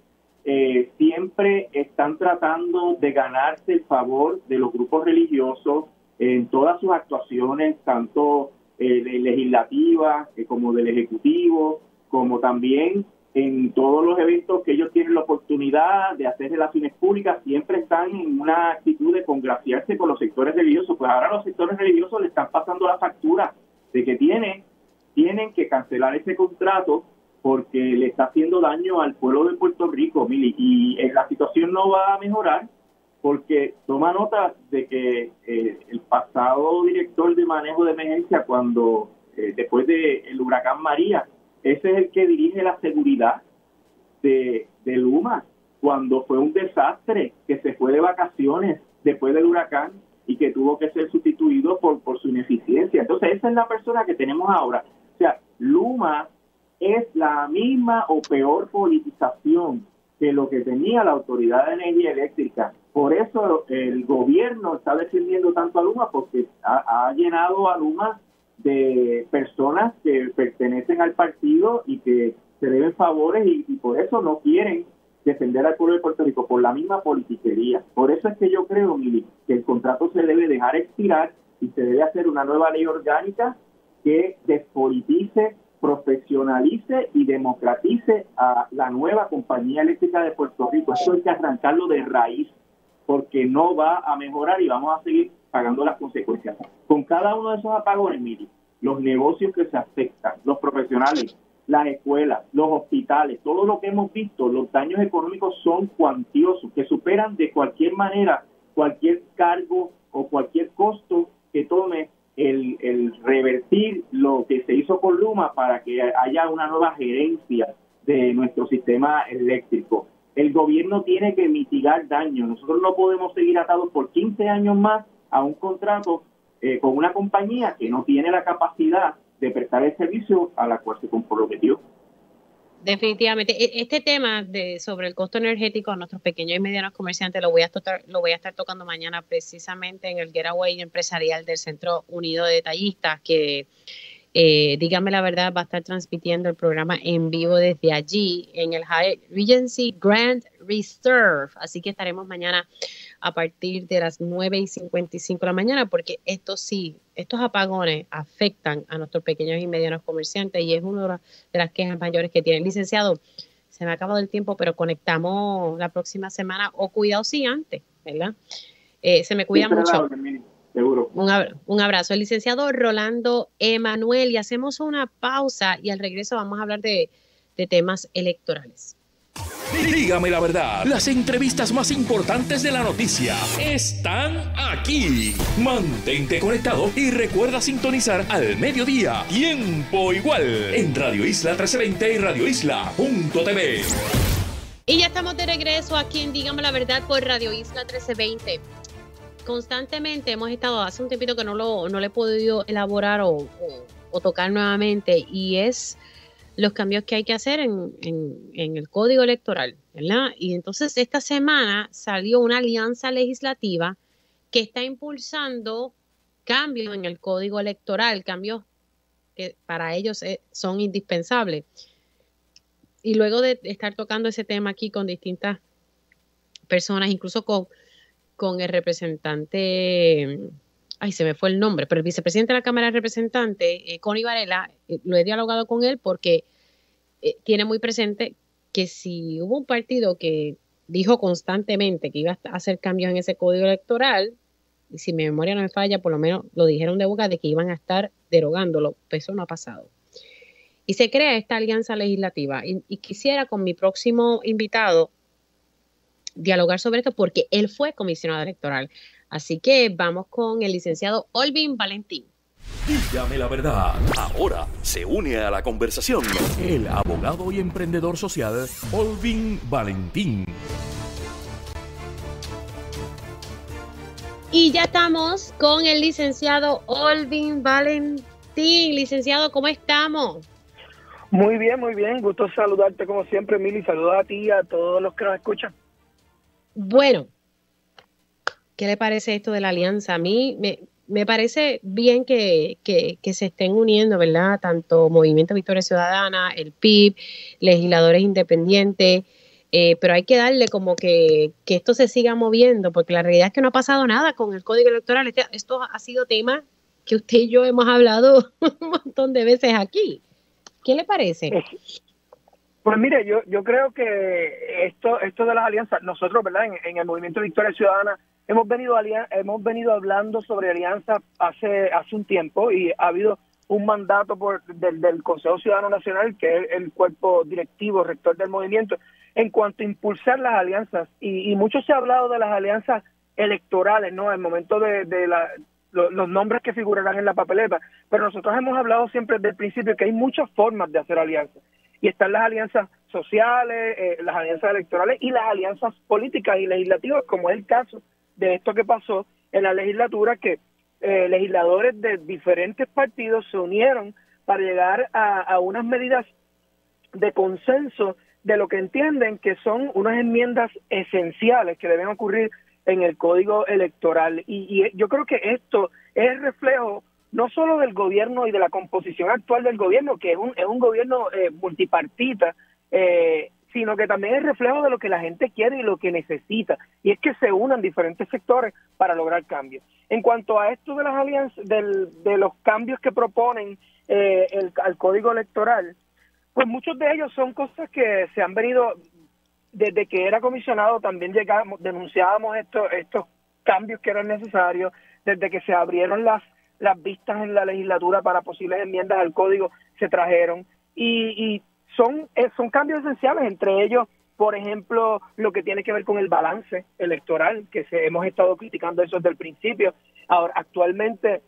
eh, siempre están tratando de ganarse el favor de los grupos religiosos en todas sus actuaciones, tanto eh, legislativa, eh, como del Ejecutivo, como también en todos los eventos que ellos tienen la oportunidad de hacer relaciones públicas, siempre están en una actitud de congraciarse con los sectores religiosos. Pues ahora los sectores religiosos le están pasando la factura de que tienen, tienen que cancelar ese contrato porque le está haciendo daño al pueblo de Puerto Rico, Mili, y eh, la situación no va a mejorar porque toma nota de que eh, el pasado director de manejo de emergencia, cuando eh, después del huracán María, ese es el que dirige la seguridad de, de Luma, cuando fue un desastre, que se fue de vacaciones después del huracán y que tuvo que ser sustituido por, por su ineficiencia. Entonces, esa es la persona que tenemos ahora. O sea, Luma es la misma o peor politización que lo que tenía la Autoridad de Energía Eléctrica. Por eso el gobierno está defendiendo tanto a Luma, porque ha, llenado a Luma de personas que pertenecen al partido y que se deben favores y, por eso no quieren defender al pueblo de Puerto Rico por la misma politiquería. Por eso es que yo creo, Mili, que el contrato se debe dejar expirar y se debe hacer una nueva ley orgánica que despolitice profesionalice y democratice a la nueva compañía eléctrica de Puerto Rico. Esto hay que arrancarlo de raíz porque no va a mejorar y vamos a seguir pagando las consecuencias. Con cada uno de esos apagones, mire, los negocios que se afectan, los profesionales, las escuelas, los hospitales, todo lo que hemos visto, los daños económicos son cuantiosos, que superan de cualquier manera cualquier cargo o cualquier costo que tome el, revertir lo que se hizo con Luma para que haya una nueva gerencia de nuestro sistema eléctrico. El gobierno tiene que mitigar daños. Nosotros no podemos seguir atados por 15 años más a un contrato eh, con una compañía que no tiene la capacidad de prestar el servicio a la cual se comprometió. Definitivamente. E, este tema de, sobre el costo energético a nuestros pequeños y medianos comerciantes lo voy, a tocar, lo voy a estar tocando mañana precisamente en el Getaway Empresarial del Centro Unido de Detallistas, que, eh, dígame la verdad, va a estar transmitiendo el programa en vivo desde allí, en el High Regency Grand Reserve. Así que estaremos mañana a partir de las 9 y 55 de la mañana, porque esto sí, estos apagones afectan a nuestros pequeños y medianos comerciantes y es una de las quejas mayores que tienen. Licenciado, se me ha acabado el tiempo, pero conectamos la próxima semana o cuidado si antes, ¿verdad? Eh, se me cuida mucho. Un, abrazo. El licenciado Rolando Emanuel y hacemos una pausa y al regreso vamos a hablar de temas electorales. Dígame la verdad, las entrevistas más importantes de la noticia están aquí. Mantente conectado y recuerda sintonizar al mediodía, tiempo igual, en Radio Isla 1320 y Radio Isla.tv. Y ya estamos de regreso aquí en Dígame la verdad por Radio Isla 1320. Constantemente hemos estado, hace un tiempito que no lo no he podido elaborar o tocar nuevamente y es los cambios que hay que hacer en, el código electoral, ¿verdad? Y entonces esta semana salió una alianza legislativa que está impulsando cambios en el código electoral, cambios que para ellos eh, son indispensables. Y luego de estar tocando ese tema aquí con distintas personas, incluso con, con el representante ay, se me fue el nombre, pero el vicepresidente de la Cámara de Representantes, eh, Connie Varela, eh, lo he dialogado con él porque eh, tiene muy presente que si hubo un partido que dijo constantemente que iba a hacer cambios en ese código electoral, y si mi memoria no me falla, por lo menos lo dijeron de boca de que iban a estar derogándolo, pues eso no ha pasado. Y se crea esta alianza legislativa. y quisiera con mi próximo invitado dialogar sobre esto porque él fue comisionado electoral. Así que vamos con el licenciado Olvin Valentín. Dígame la verdad. Ahora se une a la conversación el abogado y emprendedor social Olvin Valentín. Y ya estamos con el licenciado Olvin Valentín. Licenciado, ¿cómo estamos? Muy bien, muy bien. Gusto saludarte como siempre, Mili. Saludos a ti y a todos los que nos escuchan. Bueno, ¿Qué le parece esto de la alianza? A mí me, parece bien que, se estén uniendo, ¿verdad? Tanto Movimiento Victoria Ciudadana, el PIB, legisladores independientes, eh, pero hay que darle como que, esto se siga moviendo, porque la realidad es que no ha pasado nada con el código electoral. Este, esto ha sido tema que usted y yo hemos hablado un montón de veces aquí. ¿Qué le parece? Pues mire, yo, yo creo que esto, esto de las alianzas, nosotros, ¿verdad? En, en el Movimiento Victoria Ciudadana hemos venido hemos venido hablando sobre alianza hace hace un tiempo y ha habido un mandato por del, Consejo Ciudadano Nacional que es el cuerpo directivo rector del movimiento en cuanto a impulsar las alianzas. Y, mucho se ha hablado de las alianzas electorales no el momento de, los nombres que figurarán en la papeleta pero nosotros hemos hablado siempre desde el principio que hay muchas formas de hacer alianzas y están las alianzas sociales, eh, las alianzas electorales y las alianzas políticas y legislativas, como es el caso de esto que pasó en la legislatura, que eh, legisladores de diferentes partidos se unieron para llegar a, unas medidas de consenso de lo que entienden que son unas enmiendas esenciales que deben ocurrir en el código electoral. Y, yo creo que esto es reflejo no solo del gobierno y de la composición actual del gobierno, que es un, es un gobierno eh, multipartita, eh, sino que también es reflejo de lo que la gente quiere y lo que necesita, y es que se unan diferentes sectores para lograr cambios. En cuanto a esto de las alianzas, de los cambios que proponen eh, el, al código electoral, pues muchos de ellos son cosas que se han venido, desde que era comisionado también llegamos, denunciábamos estos, estos cambios que eran necesarios, desde que se abrieron las, las vistas en la legislatura para posibles enmiendas al código, se trajeron. Y, y son, eh, son cambios esenciales, entre ellos, por ejemplo, lo que tiene que ver con el balance electoral, que se, hemos estado criticando eso desde el principio. Ahora, actualmente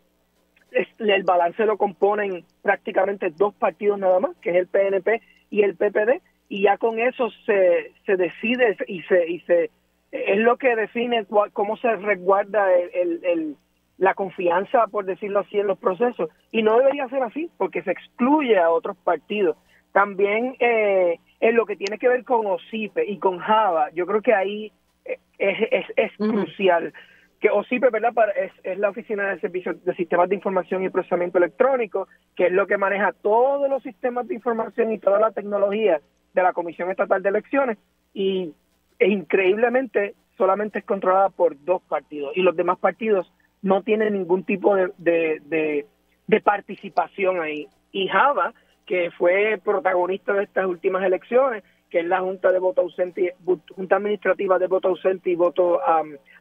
el balance lo componen prácticamente dos partidos nada más, que es el PNP y el PPD, y ya con eso se, se decide y se, y se es lo que define cómo se resguarda el, la confianza, por decirlo así, en los procesos. Y no debería ser así, porque se excluye a otros partidos. También eh, en lo que tiene que ver con OSIPE y con Java, yo creo que ahí eh, es, es, crucial. Que OSIPE, ¿verdad? es, es la Oficina de Servicios de Sistemas de Información y Procesamiento Electrónico, que es lo que maneja todos los sistemas de información y toda la tecnología de la Comisión Estatal de Elecciones. Y e increíblemente solamente es controlada por dos partidos y los demás partidos no tienen ningún tipo de, de, de participación ahí. Y Java, que fue protagonista de estas últimas elecciones, que es la Junta de Voto Ausente, Junta Administrativa de Voto Ausente y Voto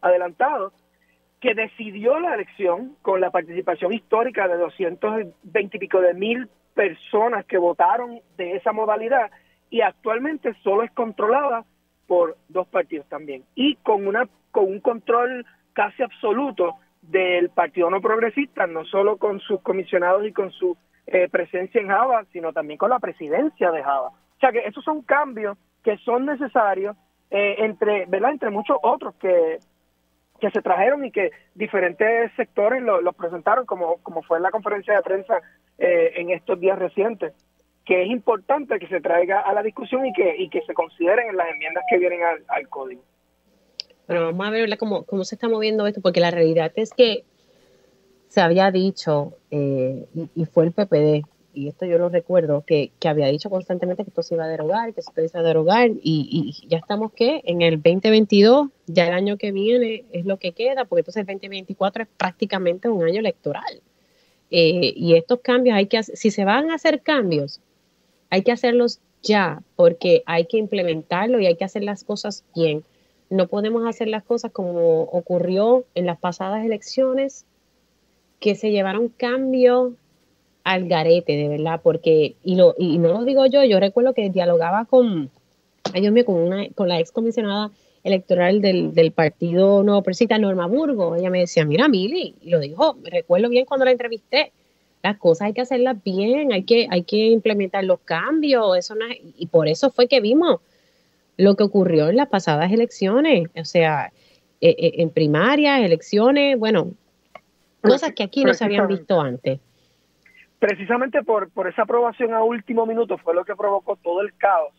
Adelantado, que decidió la elección con la participación histórica de 220 y pico de mil personas que votaron de esa modalidad y actualmente solo es controlada por dos partidos también y con una con un control casi absoluto del Partido No Progresista, no solo con sus comisionados y con su eh, presencia en Java, sino también con la presidencia de Java. O sea que esos son cambios que son necesarios eh, entre, ¿verdad? entre muchos otros que, que se trajeron y que diferentes sectores los presentaron, como, como fue en la conferencia de prensa eh, en estos días recientes, que es importante que se traiga a la discusión y que, y que se consideren en las enmiendas que vienen al código. Bueno, vamos a ver cómo, cómo se está moviendo esto, porque la realidad es que se había dicho, eh, y, fue el PPD, y esto yo lo recuerdo, que, que, había dicho constantemente que esto se iba a derogar, que se iba a derogar, y, ya estamos que en el 2022, ya el año que viene es lo que queda, porque entonces el 2024 es prácticamente un año electoral. Eh, y estos cambios hay que, si se van a hacer cambios, hay que hacerlos ya, porque hay que implementarlo y hay que hacer las cosas bien. No podemos hacer las cosas como ocurrió en las pasadas elecciones, que se llevaron cambio al garete, de verdad, porque, y, lo, y no lo digo yo, yo recuerdo que dialogaba con, ay Dios mío, con, una, con la excomisionada electoral del, del partido Nuevo Presita, Norma Burgo. Ella me decía, mira, Mili, y lo dijo, recuerdo bien cuando la entrevisté, las cosas hay que hacerlas bien, hay que, hay que implementar los cambios, eso y por eso fue que vimos lo que ocurrió en las pasadas elecciones, o sea, e, e, en primarias, elecciones, bueno, Cosas que aquí no se habían visto antes. Precisamente por, por esa aprobación a último minuto fue lo que provocó todo el caos.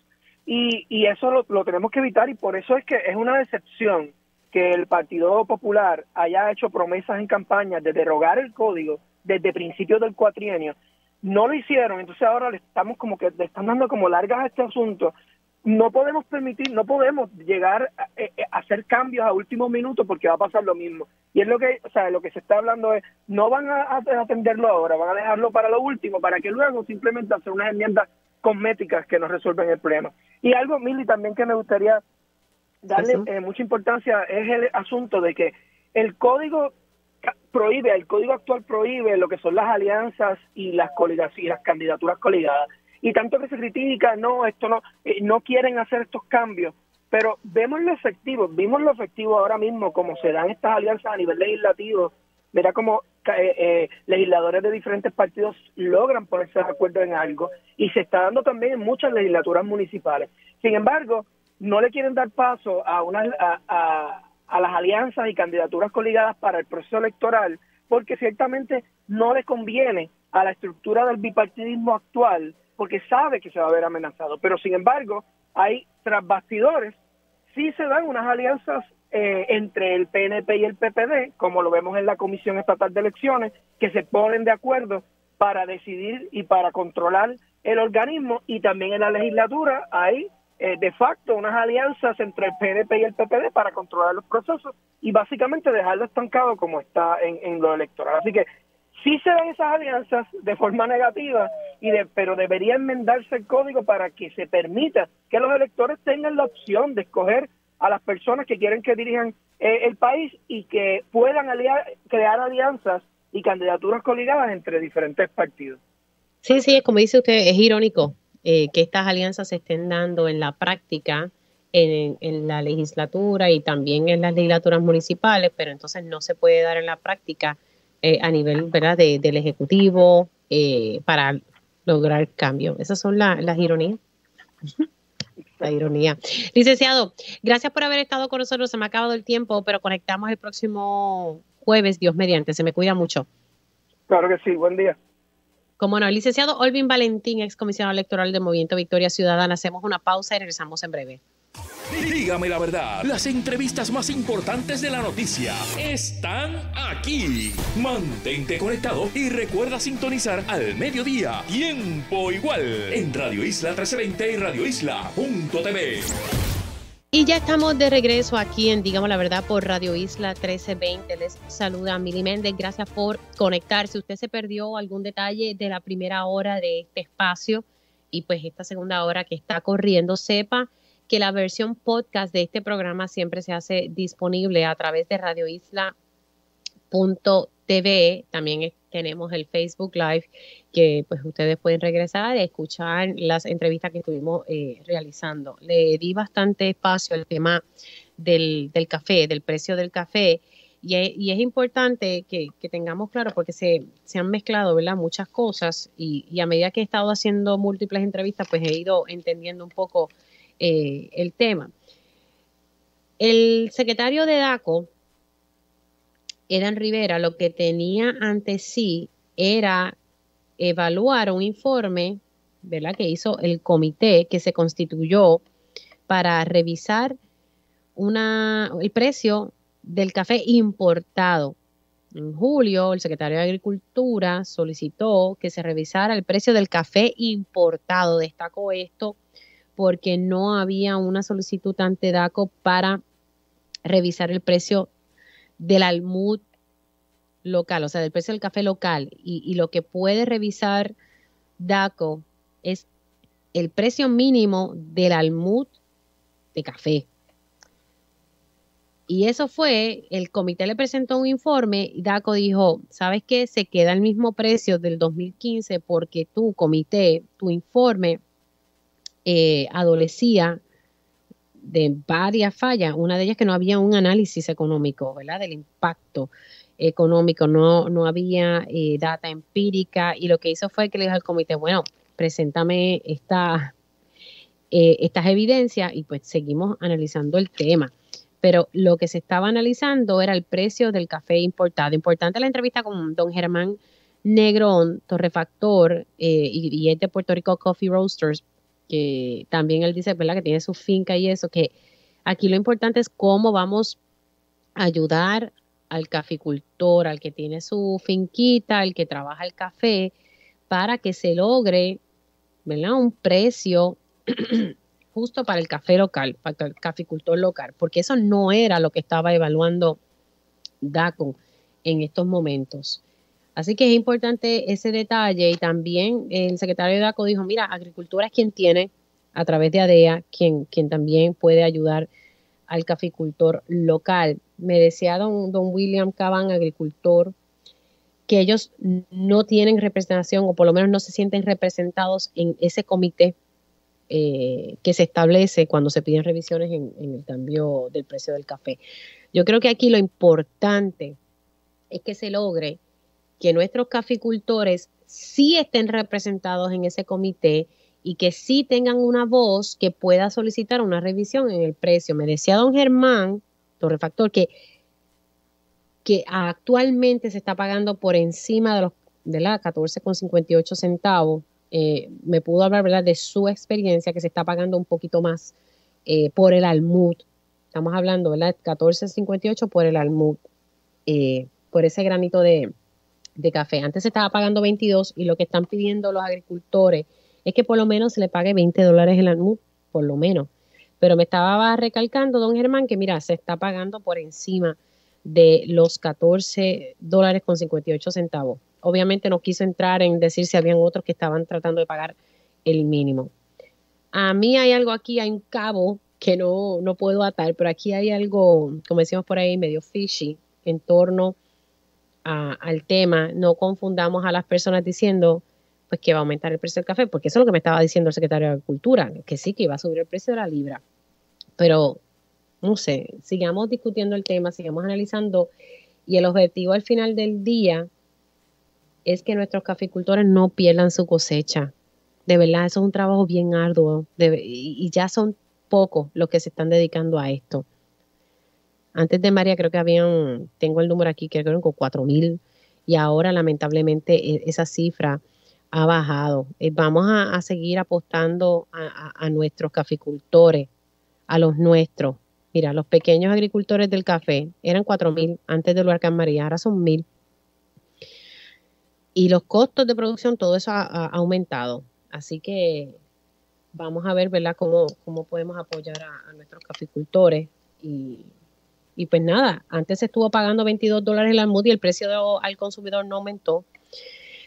Y, y eso lo, lo tenemos que evitar y por eso es que es una decepción que el Partido Popular haya hecho promesas en campaña de derogar el código desde principios del cuatrienio. No lo hicieron, entonces ahora le estamos como que le están dando como largas a este asunto no podemos permitir, no podemos llegar eh, eh, a, hacer cambios a último minuto porque va a pasar lo mismo. Y es lo que, o sea, lo que se está hablando es, no van a, atenderlo ahora, van a dejarlo para lo último, para que luego simplemente hacer unas enmiendas cosméticas que nos resuelven el problema. Y algo, Mili, también que me gustaría darle eh, mucha importancia es el asunto de que el código prohíbe, el código actual prohíbe lo que son las alianzas y las, y las candidaturas coligadas y tanto que se critica, no, esto no, eh, no quieren hacer estos cambios, pero vemos lo efectivo, vimos lo efectivo ahora mismo, como se dan estas alianzas a nivel legislativo, verá como eh, eh, legisladores de diferentes partidos logran ponerse de acuerdo en algo y se está dando también en muchas legislaturas municipales. Sin embargo, no le quieren dar paso a, una, a, a las alianzas y candidaturas coligadas para el proceso electoral porque ciertamente no le conviene a la estructura del bipartidismo actual porque sabe que se va a ver amenazado. Pero sin embargo, hay tras bastidores, sí se dan unas alianzas eh, entre el PNP y el PPD, como lo vemos en la Comisión Estatal de Elecciones, que se ponen de acuerdo para decidir y para controlar el organismo y también en la legislatura hay eh, de facto unas alianzas entre el PNP y el PPD para controlar los procesos y básicamente dejarlo estancado como está en, en lo electoral. Así que sí se dan esas alianzas de forma negativa, y de, pero debería enmendarse el código para que se permita que los electores tengan la opción de escoger a las personas que quieren que dirijan eh, el país y que puedan crear alianzas y candidaturas coligadas entre diferentes partidos. Sí, sí, como dice usted, es irónico eh, que estas alianzas se estén dando en la práctica, en, en, la legislatura y también en las legislaturas municipales, pero entonces no se puede dar en la práctica eh, a nivel ¿verdad? De, del Ejecutivo eh, para lograr cambio. Esas son las ironías. La ironía. Licenciado, gracias por haber estado con nosotros. Se me ha acabado el tiempo, pero conectamos el próximo jueves, Dios mediante. Se me cuida mucho. Claro que sí, buen día. Como no, el licenciado Olvin Valentín, ex comisionado electoral de Movimiento Victoria Ciudadana. Hacemos una pausa y regresamos en breve. Dígame la verdad, las entrevistas más importantes de la noticia están aquí. Mantente conectado y recuerda sintonizar al mediodía, tiempo igual, en Radio Isla 1320 y Radio Isla.tv. Y ya estamos de regreso aquí en Digamos la Verdad por Radio Isla 1320. Les saluda Mili Méndez. Gracias por conectarse. Usted se perdió algún detalle de la primera hora de este espacio y pues esta segunda hora que está corriendo, sepa que la versión podcast de este programa siempre se hace disponible a través de radioisla.tv. También tenemos el Facebook Live que pues ustedes pueden regresar y escuchar las entrevistas que estuvimos eh, realizando. Le di bastante espacio al tema del, café, del precio del café. Y es, importante que, tengamos claro porque se, han mezclado muchas cosas y, y, a medida que he estado haciendo múltiples entrevistas, pues he ido entendiendo un poco eh, el tema. El secretario de DACO, Edan Rivera, lo que tenía ante sí era evaluar un informe, ¿verdad? Que hizo el comité que se constituyó para revisar una, el precio del café importado. En julio, el secretario de Agricultura solicitó que se revisara el precio del café importado. Destacó esto porque no había una solicitud ante DACO para revisar el precio del almud local, o sea, del precio del café local, y, lo que puede revisar DACO es el precio mínimo del almud de café. Y eso fue, el comité le presentó un informe y DACO dijo, ¿sabes qué? Se queda el mismo precio del 2015 porque tu comité, tu informe, eh, adolecía de varias fallas. Una de ellas que no había un análisis económico, ¿verdad? Del impacto económico, no, no había eh, data empírica y lo que hizo fue que le dijo al comité, bueno, preséntame esta, eh, estas evidencias y pues seguimos analizando el tema. Pero lo que se estaba analizando era el precio del café importado. Importante la entrevista con don Germán Negrón, torrefactor y, y, de Puerto Rico Coffee Roasters, que también él dice. Que tiene su finca y eso, que aquí lo importante es cómo vamos a ayudar al caficultor, al que tiene su finquita, al que trabaja el café, para que se logre ¿verdad? un precio justo para el café local, para el caficultor local, porque eso no era lo que estaba evaluando DACO en estos momentos. Así que es importante ese detalle y también el secretario de DACO dijo, mira, agricultura es quien tiene a través de ADEA, quien, quien también puede ayudar al caficultor local. Me decía don, don William Caban, agricultor, que ellos no tienen representación o por lo menos no se sienten representados en ese comité eh, que se establece cuando se piden revisiones en, el cambio del precio del café. Yo creo que aquí lo importante es que se logre que nuestros caficultores sí estén representados en ese comité y que sí tengan una voz que pueda solicitar una revisión en el precio. Me decía don Germán, torrefactor, que, que actualmente se está pagando por encima de los de la 14,58 centavos. Eh, me pudo hablar ¿verdad? de su experiencia que se está pagando un poquito más eh, por el almud. Estamos hablando, ¿verdad? 14,58 por el almud, eh, por ese granito de, de café. Antes se estaba pagando 22 y lo que están pidiendo los agricultores es que por lo menos se le pague 20 dólares el almud, por lo menos. Pero me estaba recalcando, don Germán, que mira, se está pagando por encima de los 14 dólares con 58 centavos. Obviamente no quiso entrar en decir si habían otros que estaban tratando de pagar el mínimo. A mí hay algo aquí, hay un cabo que no, no puedo atar, pero aquí hay algo, como decimos por ahí, medio fishy en torno al tema. No confundamos a las personas diciendo pues que va a aumentar el precio del café, porque eso es lo que me estaba diciendo el secretario de Agricultura, que sí, que iba a subir el precio de la libra. Pero, no sé, sigamos discutiendo el tema, sigamos analizando, y el objetivo al final del día es que nuestros caficultores no pierdan su cosecha. De verdad, eso es un trabajo bien arduo, y, ya son pocos los que se están dedicando a esto. Antes de María creo que habían, tengo el número aquí, creo que eran con cuatro mil, y ahora lamentablemente e, esa cifra ha bajado. Eh, vamos a, seguir apostando a, nuestros caficultores, a los nuestros. Mira, los pequeños agricultores del café eran 4.000 antes del huracán María, ahora son 1.000. Y los costos de producción, todo eso ha, aumentado. Así que vamos a ver, ¿verdad?, cómo, cómo podemos apoyar a, nuestros caficultores. Y, y, pues nada, antes se estuvo pagando 22 dólares el almud y el precio al consumidor no aumentó.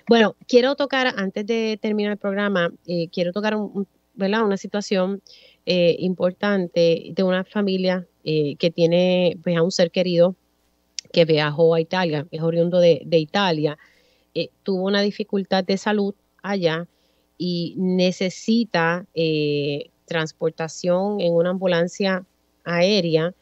Bueno, quiero tocar, antes de terminar el programa, eh, quiero tocar una situación eh, importante de una familia eh, que tiene pues, a un ser querido que viajó a Italia, es oriundo de Italia, tuvo una dificultad de salud allá y necesita transportación en una ambulancia aérea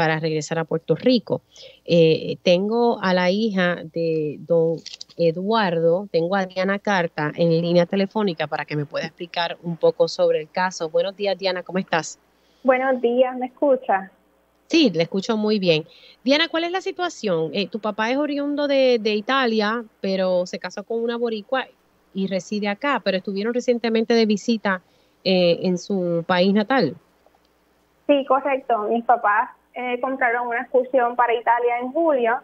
para regresar a Puerto Rico. Eh, tengo a la hija de don Eduardo, tengo a Diana Carta en línea telefónica para que me pueda explicar un poco sobre el caso. Buenos días, Diana, ¿cómo estás? Buenos días, ¿me escucha? Sí, le escucho muy bien. Diana, ¿cuál es la situación? Eh, tu papá es oriundo de, Italia, pero se casó con una boricua y reside acá, pero estuvieron recientemente de visita eh, en su país natal. Sí, correcto. Mis papás eh, compraron una excursión para Italia en julio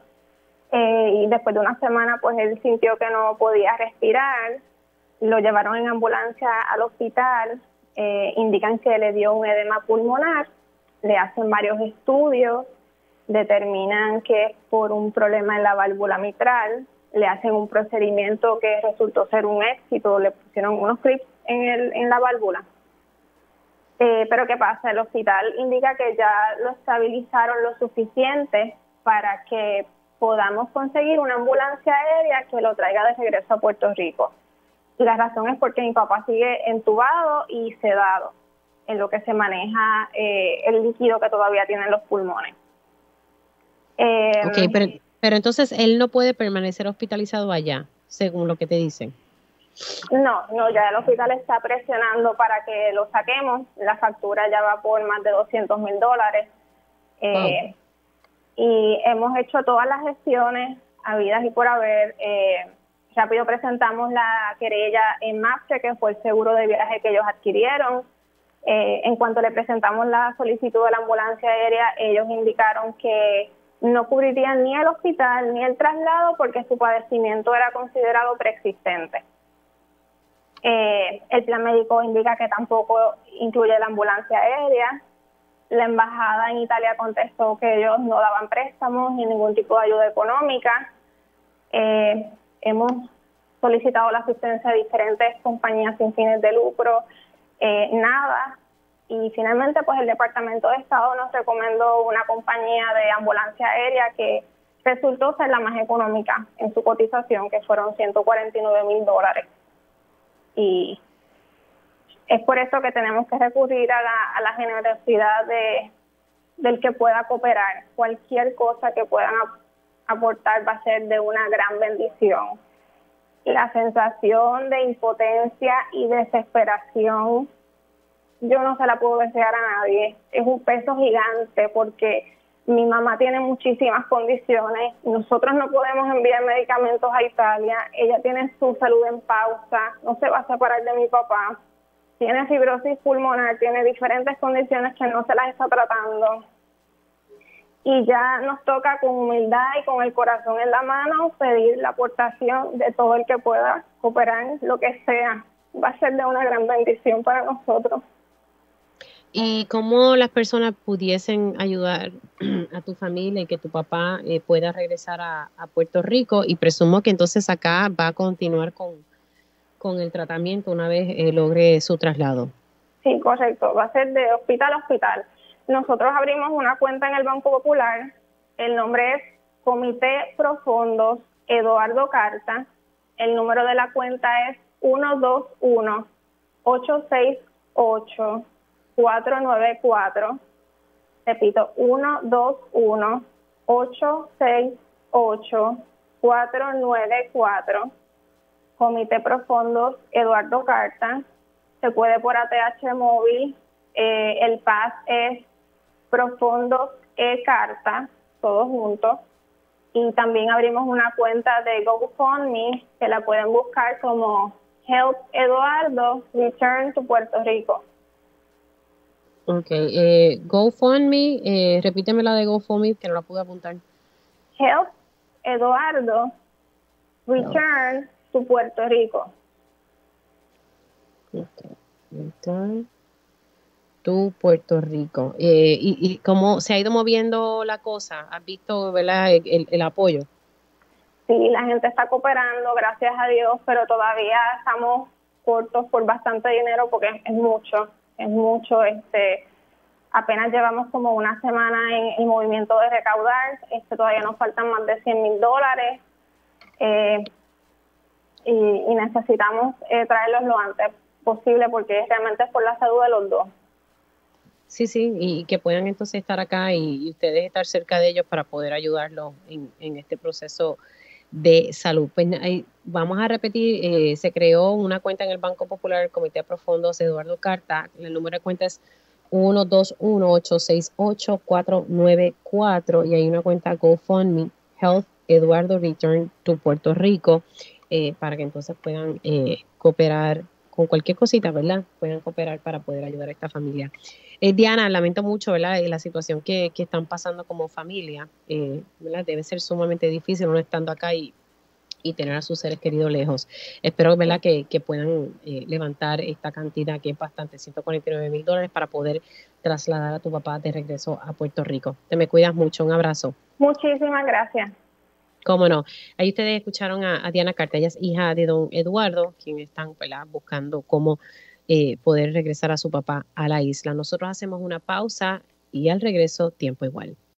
eh, y después de una semana pues él sintió que no podía respirar, lo llevaron en ambulancia al hospital, eh, indican que le dio un edema pulmonar, le hacen varios estudios, determinan que es por un problema en la válvula mitral, le hacen un procedimiento que resultó ser un éxito, le pusieron unos clips en, el, en la válvula eh, pero ¿qué pasa? El hospital indica que ya lo estabilizaron lo suficiente para que podamos conseguir una ambulancia aérea que lo traiga de regreso a Puerto Rico. Y la razón es porque mi papá sigue entubado y sedado, en lo que se maneja eh, el líquido que todavía tienen los pulmones. Ok, pero entonces él no puede permanecer hospitalizado allá, según lo que te dicen. No, no, ya el hospital está presionando para que lo saquemos. La factura ya va por más de 200 mil dólares. Eh, y hemos hecho todas las gestiones habidas y por haber. Eh, rápido presentamos la querella en MAPSE, que fue el seguro de viaje que ellos adquirieron. Eh, en cuanto le presentamos la solicitud de la ambulancia aérea, ellos indicaron que no cubrirían ni el hospital ni el traslado porque su padecimiento era considerado preexistente. Eh, el plan médico indica que tampoco incluye la ambulancia aérea. La embajada en Italia contestó que ellos no daban préstamos ni ningún tipo de ayuda económica. Eh, hemos solicitado la asistencia de diferentes compañías sin fines de lucro, eh, nada. Y finalmente, pues el Departamento de Estado nos recomendó una compañía de ambulancia aérea que resultó ser la más económica en su cotización, que fueron 149 mil dólares y es por eso que tenemos que recurrir a la, generosidad de, del que pueda cooperar. Cualquier cosa que puedan aportar va a ser de una gran bendición. La sensación de impotencia y desesperación, yo no se la puedo desear a nadie. Es un peso gigante porque mi mamá tiene muchísimas condiciones, nosotros no podemos enviar medicamentos a Italia, ella tiene su salud en pausa, no se va a separar de mi papá, tiene fibrosis pulmonar, tiene diferentes condiciones que no se las está tratando. Y ya nos toca con humildad y con el corazón en la mano pedir la aportación de todo el que pueda cooperar, lo que sea. Va a ser de una gran bendición para nosotros y cómo las personas pudiesen ayudar a tu familia y que tu papá eh, pueda regresar a, Puerto Rico y presumo que entonces acá va a continuar con, con el tratamiento una vez eh, logre su traslado. Sí, correcto, va a ser de hospital a hospital. Nosotros abrimos una cuenta en el Banco Popular, el nombre es Comité Profundos Eduardo Carta, el número de la cuenta es 121 868 494, repito, 121 868 494, Comité Profundos Eduardo Carta, se puede por ATH móvil, eh, el PAS es Profundos E Carta, todos juntos, y también abrimos una cuenta de GoFundMe que la pueden buscar como Help Eduardo Return to Puerto Rico. Ok, eh, GoFundMe, eh, repíteme la de GoFundMe que no la pude apuntar. Help Eduardo Return to Puerto Rico. tu Puerto Rico. Eh, y, cómo se ha ido moviendo la cosa? ¿Has visto ¿verdad? El, apoyo? Sí, la gente está cooperando, gracias a Dios, pero todavía estamos cortos por bastante dinero porque es mucho, es mucho. Este, apenas llevamos como una semana en movimiento de recaudar, este, todavía nos faltan más de 100 mil dólares eh, y, necesitamos eh, traerlos lo antes posible porque realmente es por la salud de los dos. Sí, sí, y que puedan entonces estar acá y, ustedes estar cerca de ellos para poder ayudarlos en este proceso de salud. Pues vamos a repetir, eh, se creó una cuenta en el Banco Popular, el Comité de Eduardo Carta, el número de cuenta es 121-868-494 y hay una cuenta GoFundMe, Health Eduardo Return to Puerto Rico, eh, para que entonces puedan eh, cooperar con cualquier cosita, ¿verdad? Puedan cooperar para poder ayudar a esta familia. Eh, Diana, lamento mucho, ¿verdad? La situación que, están pasando como familia, ¿verdad? Debe ser sumamente difícil uno estando acá y, tener a sus seres queridos lejos. Espero, ¿verdad? Que, que puedan levantar esta cantidad que es bastante, 149 mil dólares para poder trasladar a tu papá de regreso a Puerto Rico. Te me cuidas mucho, un abrazo. Muchísimas gracias. Cómo no. Ahí ustedes escucharon a, Diana Carta, ella es hija de don Eduardo, quien están buscando cómo eh, poder regresar a su papá a la isla. Nosotros hacemos una pausa y al regreso tiempo igual.